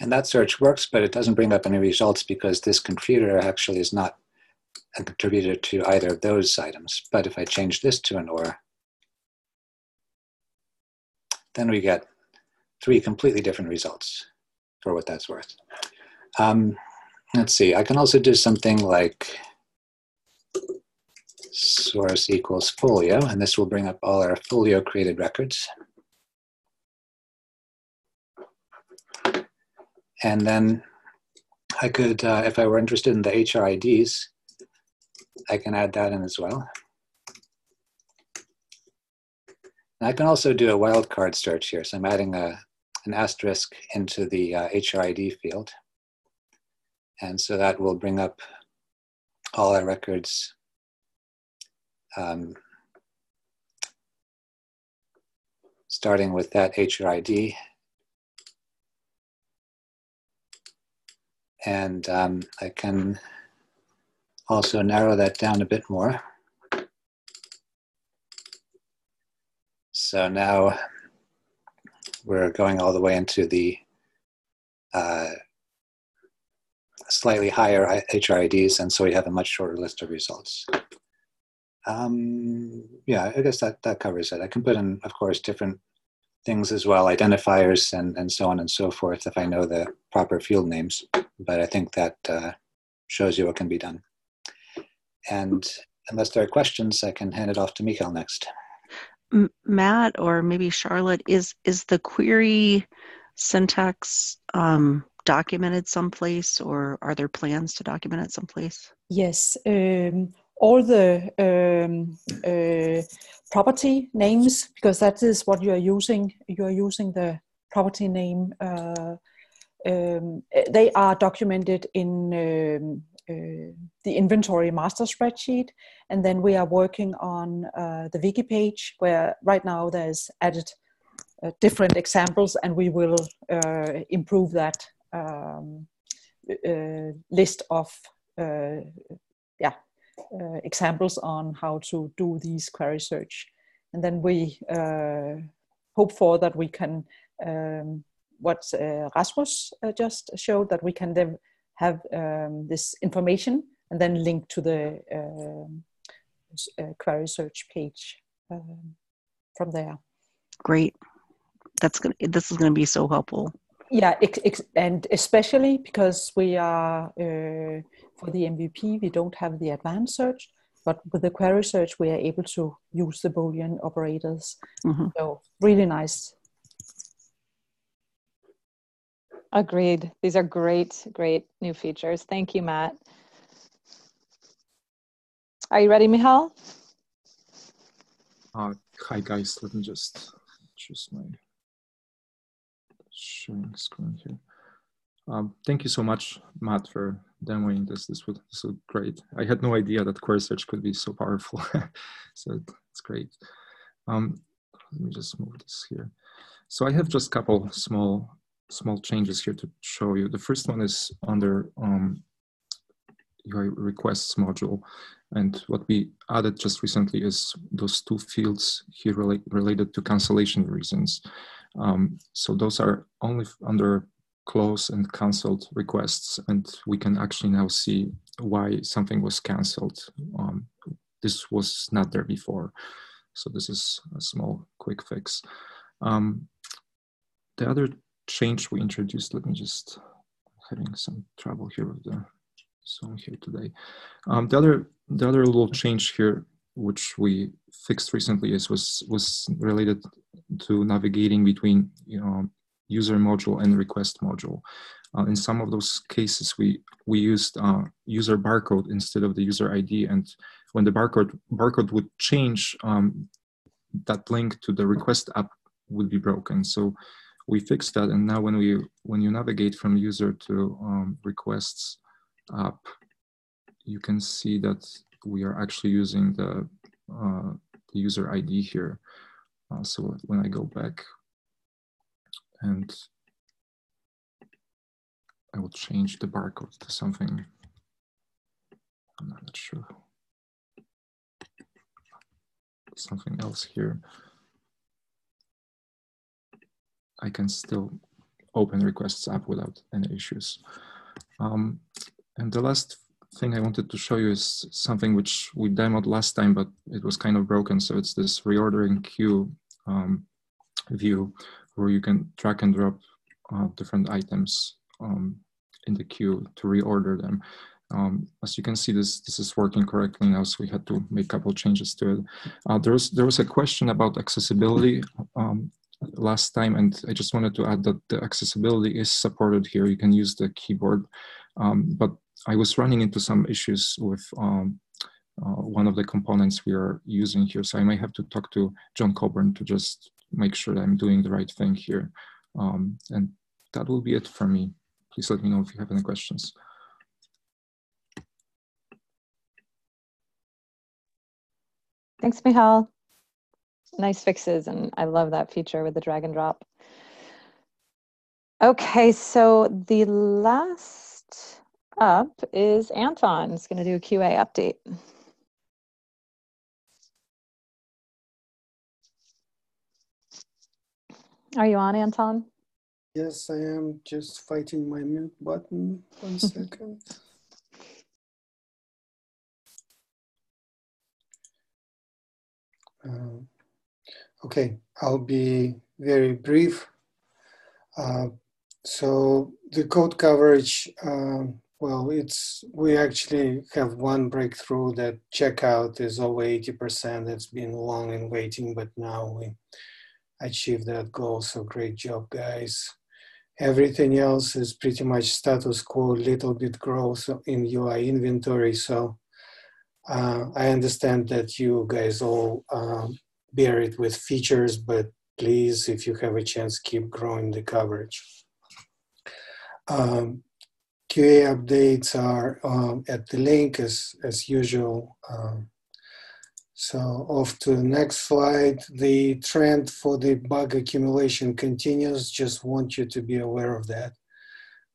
And that search works, but it doesn't bring up any results because this contributor actually is not a contributor to either of those items. But if I change this to an OR, then we get three completely different results for what that's worth. Um, let's see, I can also do something like source equals folio, and this will bring up all our folio created records. And then I could, uh, if I were interested in the HRIDs, I can add that in as well. And I can also do a wildcard search here. So I'm adding a, an asterisk into the uh, HRID field. And so that will bring up all our records um, starting with that HRID. And um, I can also narrow that down a bit more. So now we're going all the way into the uh, slightly higher HRIDs, and so we have a much shorter list of results. Um, yeah, I guess that, that covers it. I can put in, of course, different things as well, identifiers and, and so on and so forth if I know the proper field names. But I think that uh, shows you what can be done. And unless there are questions, I can hand it off to Michal next. M Matt or maybe Charlotte, is is the query syntax um, documented someplace, or are there plans to document it someplace? Yes, um, all the um, uh, property names because that is what you are using. You are using the property name. Uh, um, they are documented in um, uh, the inventory master spreadsheet, and then we are working on uh, the wiki page where right now there's added uh, different examples, and we will uh, improve that um, list of uh, examples on how to do these query search. And then we uh, hope for that we can, um, what uh, Rasmus just showed, that we can then have um, this information and then link to the um, query search page um, from there. Great. That's gonna. This is going to be so helpful. Yeah, and especially because we are uh, for the MVP, we don't have the advanced search, but with the query search, we are able to use the Boolean operators. Mm-hmm. So really nice. Agreed. These are great, great new features. Thank you, Matt. Are you ready, Michal? Uh, hi, guys. Let me just choose my sharing screen here. Um, thank you so much, Matt, for demoing this. This was so great. I had no idea that query search could be so powerful. so it's great. Um, let me just move this here. So I have just a couple small small changes here to show you. The first one is under um, UI requests module. And what we added just recently is those two fields here relate, related to cancellation reasons. Um, so those are only under close and canceled requests, and we can actually now see why something was canceled. Um, this was not there before. So this is a small quick fix. Um, the other change we introduced, let me just having some trouble here with the song here today. Um, the other the other little change here, which we fixed recently, is was was related to navigating between you know user module and request module. Uh, in some of those cases, we we used uh, user barcode instead of the user ID, and when the barcode barcode would change, um, that link to the request app would be broken. So we fixed that, and now when we when you navigate from user to um, requests app, you can see that we are actually using the, uh, the user ID here. Uh, so when I go back, and I will change the barcode to something. I'm not sure. Something else here. I can still open requests up without any issues. Um, and the last thing I wanted to show you is something which we demoed last time, but it was kind of broken. So it's this reordering queue um, view where you can drag and drop uh, different items um, in the queue to reorder them. Um, as you can see, this this is working correctly now, so we had to make a couple changes to it. Uh, there was there was a question about accessibility um, last time, and I just wanted to add that the accessibility is supported here. You can use the keyboard, um, but I was running into some issues with um, uh, one of the components we are using here. So I may have to talk to John Coburn to just make sure that I'm doing the right thing here. Um, and that will be it for me. Please let me know if you have any questions. Thanks, Michal. Nice fixes, and I love that feature with the drag and drop. Okay, so the last up is Anton. He's going to do a QA update. Are you on, Anton? Yes, I am just fighting my mute button. One second. Uh, okay, I'll be very brief. Uh, so the code coverage, uh, well, it's we actually have one breakthrough that checkout is over 80%. It's been long in waiting, but now we achieved that goal. So great job, guys. Everything else is pretty much status quo, little bit growth in UI inventory. So uh, I understand that you guys all um, bear it with features, but please, if you have a chance, keep growing the coverage. Um, QA updates are um, at the link as, as usual. Um, so off to the next slide. The trend for the bug accumulation continues. Just want you to be aware of that.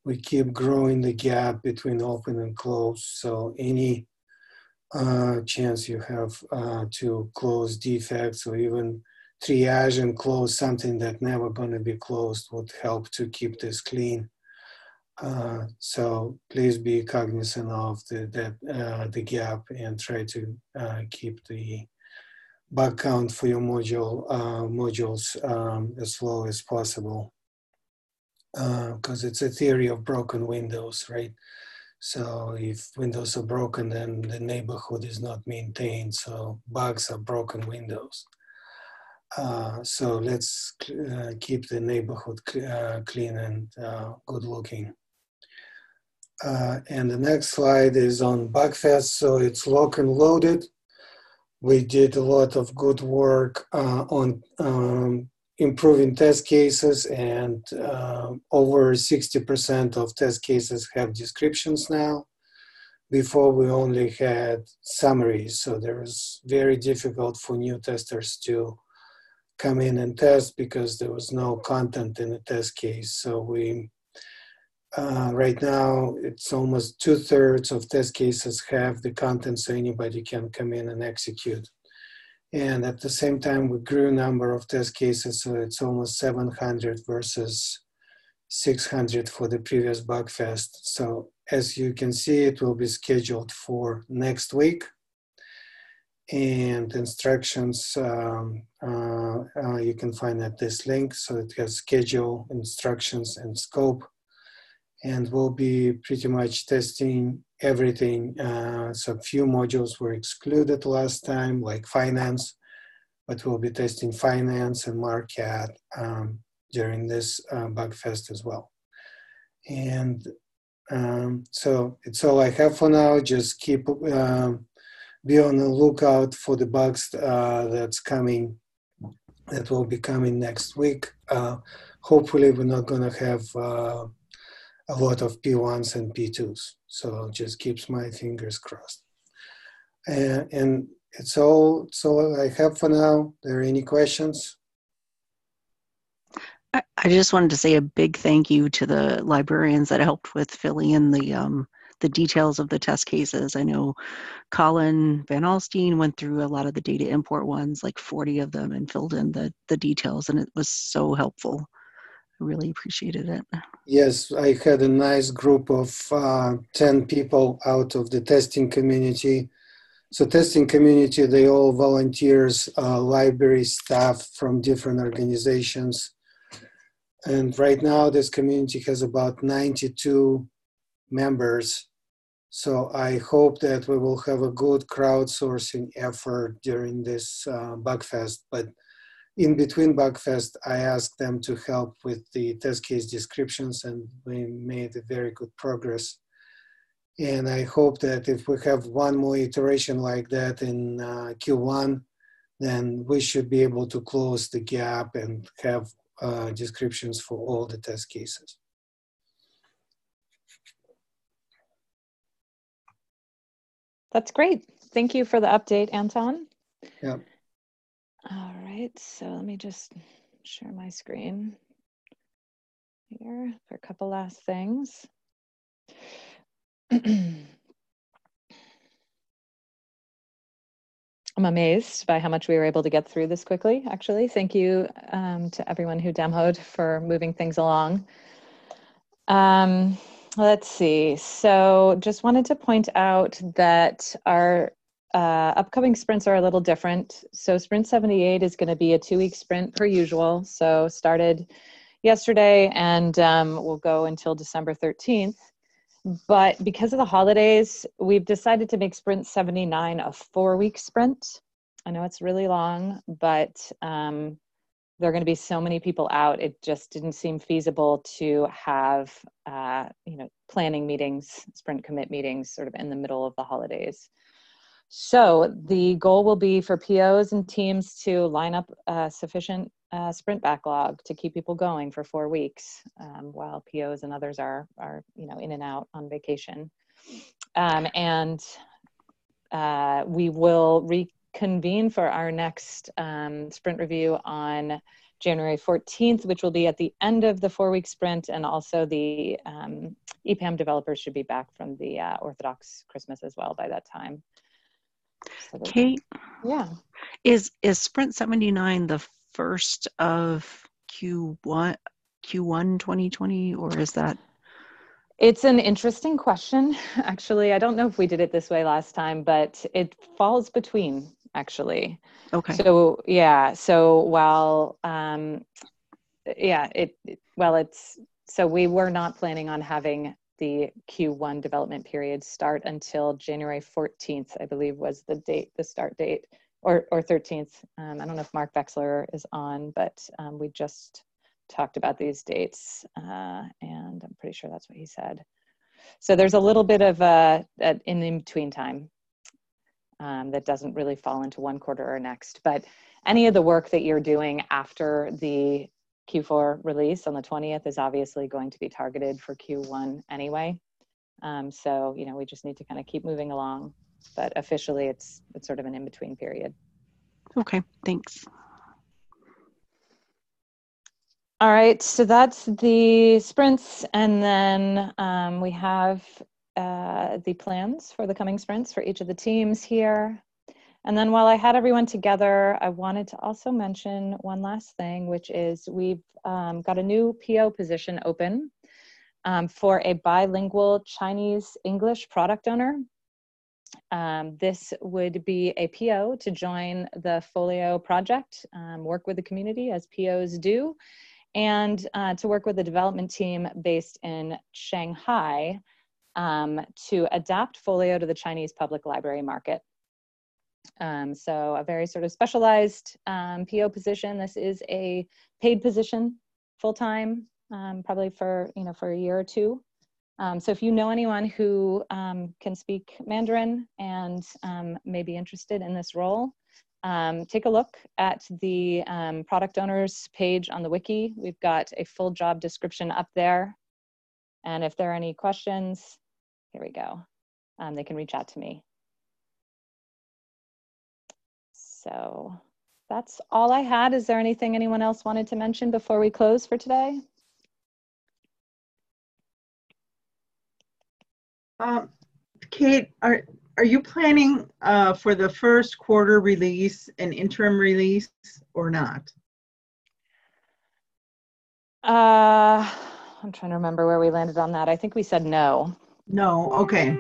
We keep growing the gap between open and closed. So any uh, chance you have uh, to close defects or even triage and close something that never going to be closed would help to keep this clean. Uh, so please be cognizant of the that uh, the gap and try to uh, keep the bug count for your module uh, modules um, as low as possible because uh, it's a theory of broken windows, right? So if windows are broken, then the neighborhood is not maintained. So bugs are broken windows. Uh, so let's uh, keep the neighborhood cl uh, clean and good looking. Uh, and the next slide is on Bugfest. So it's lock and loaded. We did a lot of good work uh, on um, improving test cases and uh, over 60% of test cases have descriptions now. Before we only had summaries, so there was very difficult for new testers to come in and test because there was no content in the test case. So we uh, right now, it's almost two thirds of test cases have the content so anybody can come in and execute. And at the same time, we grew number of test cases, so it's almost 700 versus 600 for the previous Bugfest. So as you can see, it will be scheduled for next week. And instructions um, uh, uh, you can find at this link. So it has schedule, instructions, and scope and we'll be pretty much testing everything. Uh, so a few modules were excluded last time, like finance, but we'll be testing finance and market um, during this uh, Bugfest as well. And um, so it's all I have for now. Just keep uh, be on the lookout for the bugs uh, that's coming. That will be coming next week. Uh, hopefully, we're not to have uh, a lot of P1s and P2s. So just keeps my fingers crossed. And, and it's all, it's all I have for now. Are there any questions? I just wanted to say a big thank you to the librarians that helped with filling in the um, the details of the test cases. I know Colin Van Alstine went through a lot of the data import ones, like 40 of them, and filled in the the details, and it was so helpful. I really appreciated it. Yes, I had a nice group of uh, 10 people out of the testing community. So testing community, they all volunteers, uh, library staff from different organizations. And right now this community has about 92 members. So I hope that we will have a good crowdsourcing effort during this uh, Bugfest. But in between Bugfest, I asked them to help with the test case descriptions and we made a very good progress. And I hope that if we have one more iteration like that in uh, Q1, then we should be able to close the gap and have uh, descriptions for all the test cases. That's great. Thank you for the update, Anton. Yeah. Right, so let me just share my screen here for a couple last things. I'm amazed by how much we were able to get through this quickly, actually. Thank you um, to everyone who demoed for moving things along. Um, let's see. So just wanted to point out that our uh, upcoming sprints are a little different. So sprint 78 is going to be a two-week sprint per usual. So started yesterday and um, will go until December 13th. But because of the holidays, we've decided to make Sprint 79 a four week sprint. I know it's really long, but um, there are going to be so many people out. It just didn't seem feasible to have, uh, you know, planning meetings, sprint commit meetings sort of in the middle of the holidays. So the goal will be for POs and teams to line up uh, sufficient uh, sprint backlog to keep people going for four weeks um, while POs and others are, are you know, in and out on vacation. Um, and uh, we will reconvene for our next um, sprint review on January 14th, which will be at the end of the four week sprint. And also the um, EPAM developers should be back from the uh, Orthodox Christmas as well by that time. So Kate, yeah, is is Sprint 79 the first of Q1 Q1 2020 or is that it's an interesting question actually. I don't know if we did it this way last time but it falls between actually. Okay. So yeah so while um yeah it well it's so we were not planning on having the q1 development period start until january 14th i believe was the date the start date or, or 13th. Um, I don't know if Mark Veksler is on, but um, we just talked about these dates, uh, and I'm pretty sure that's what he said. So there's a little bit of a, a in between time um, that doesn't really fall into one quarter or next. But any of the work that you're doing after the Q4 release on the 20th is obviously going to be targeted for Q1 anyway. Um, so you know we just need to kind of keep moving along but officially it's it's sort of an in-between period. Okay, thanks. All right, so that's the sprints, and then um, we have uh, the plans for the coming sprints for each of the teams here. And then while I had everyone together, I wanted to also mention one last thing, which is we've um, got a new PO position open um, for a bilingual Chinese English product owner. Um, this would be a PO to join the Folio project, um, work with the community as POs do, and uh, to work with the development team based in Shanghai um, to adapt Folio to the Chinese public library market. Um, so a very sort of specialized um, PO position. This is a paid position, full-time, um, probably for, you know, for a year or two. Um, so if you know anyone who um, can speak Mandarin and um, may be interested in this role, take a look at the product owners page on the wiki. We've got a full job description up there. And if there are any questions, here we go. They can reach out to me. So that's all I had. Is there anything anyone else wanted to mention before we close for today? Um, Kate, are are you planning uh, for the first quarter release an interim release or not? Uh, I'm trying to remember where we landed on that. I think we said no. No. Okay.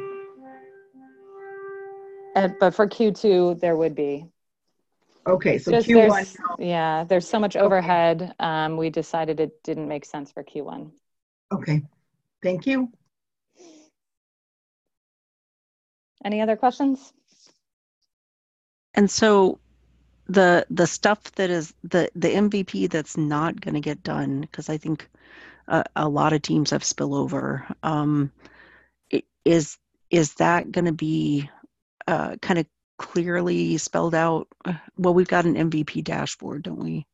And, but for Q2, there would be. Okay, so Just Q1. there's- Yeah, there's so much overhead. Um, we decided it didn't make sense for Q1. Okay. Thank you. Any other questions? And so the the stuff that is the the MVP that's not going to get done because I think a, a lot of teams have spillover. Um, is is that going to be uh, kind of clearly spelled out? Well, we've got an MVP dashboard, don't we?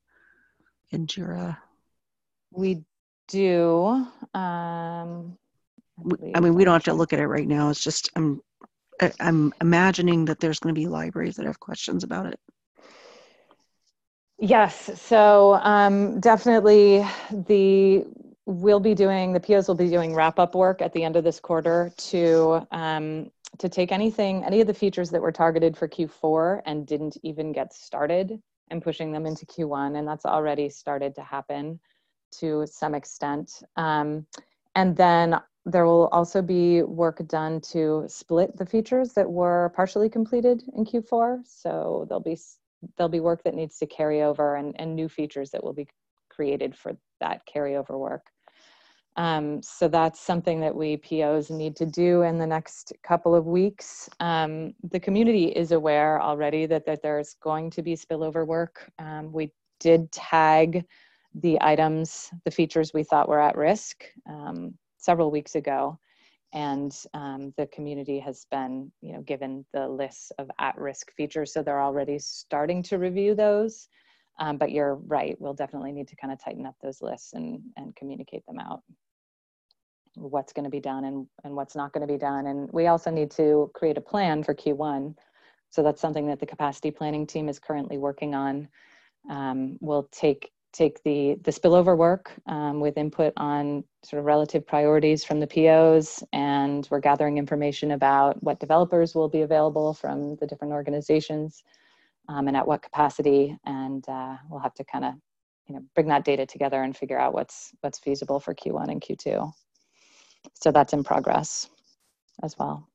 In Jira. We do. Um, We- I mean, we don't have to look at it right now. It's just I'm I- I'm imagining that there's going to be libraries that have questions about it. Yes, so um, definitely the we'll be doing the POs will be doing wrap up work at the end of this quarter to um, to take anything any of the features that were targeted for Q4 and didn't even get started and pushing them into Q1, and that's already started to happen to some extent. Um, and then there will also be work done to split the features that were partially completed in Q4. So there'll be there'll be work that needs to carry over and, and new features that will be created for that carryover work. Um, so that's something that we POs need to do in the next couple of weeks. Um, the community is aware already that, that there's going to be spillover work. Um, we did tag the items, the features we thought were at risk um, several weeks ago and um, the community has been you know given the list of at-risk features so they're already starting to review those um, but you're right we'll definitely need to kind of tighten up those lists and and communicate them out what's going to be done and, and what's not going to be done. And we also need to create a plan for q1 so that's something that the capacity planning team is currently working on. Um, we'll take take the, the spillover work um, with input on sort of relative priorities from the POs, and we're gathering information about what developers will be available from the different organizations um, and at what capacity, and uh, we'll have to kind of you know bring that data together and figure out what's what's feasible for Q1 and Q2. So that's in progress as well.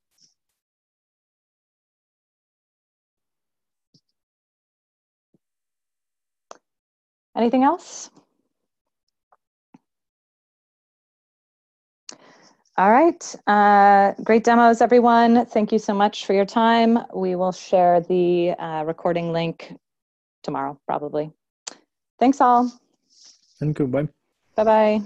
Anything else? All right, uh, great demos, everyone. Thank you so much for your time. We will share the uh, recording link tomorrow, probably. Thanks all. Thank you, bye. Bye-bye.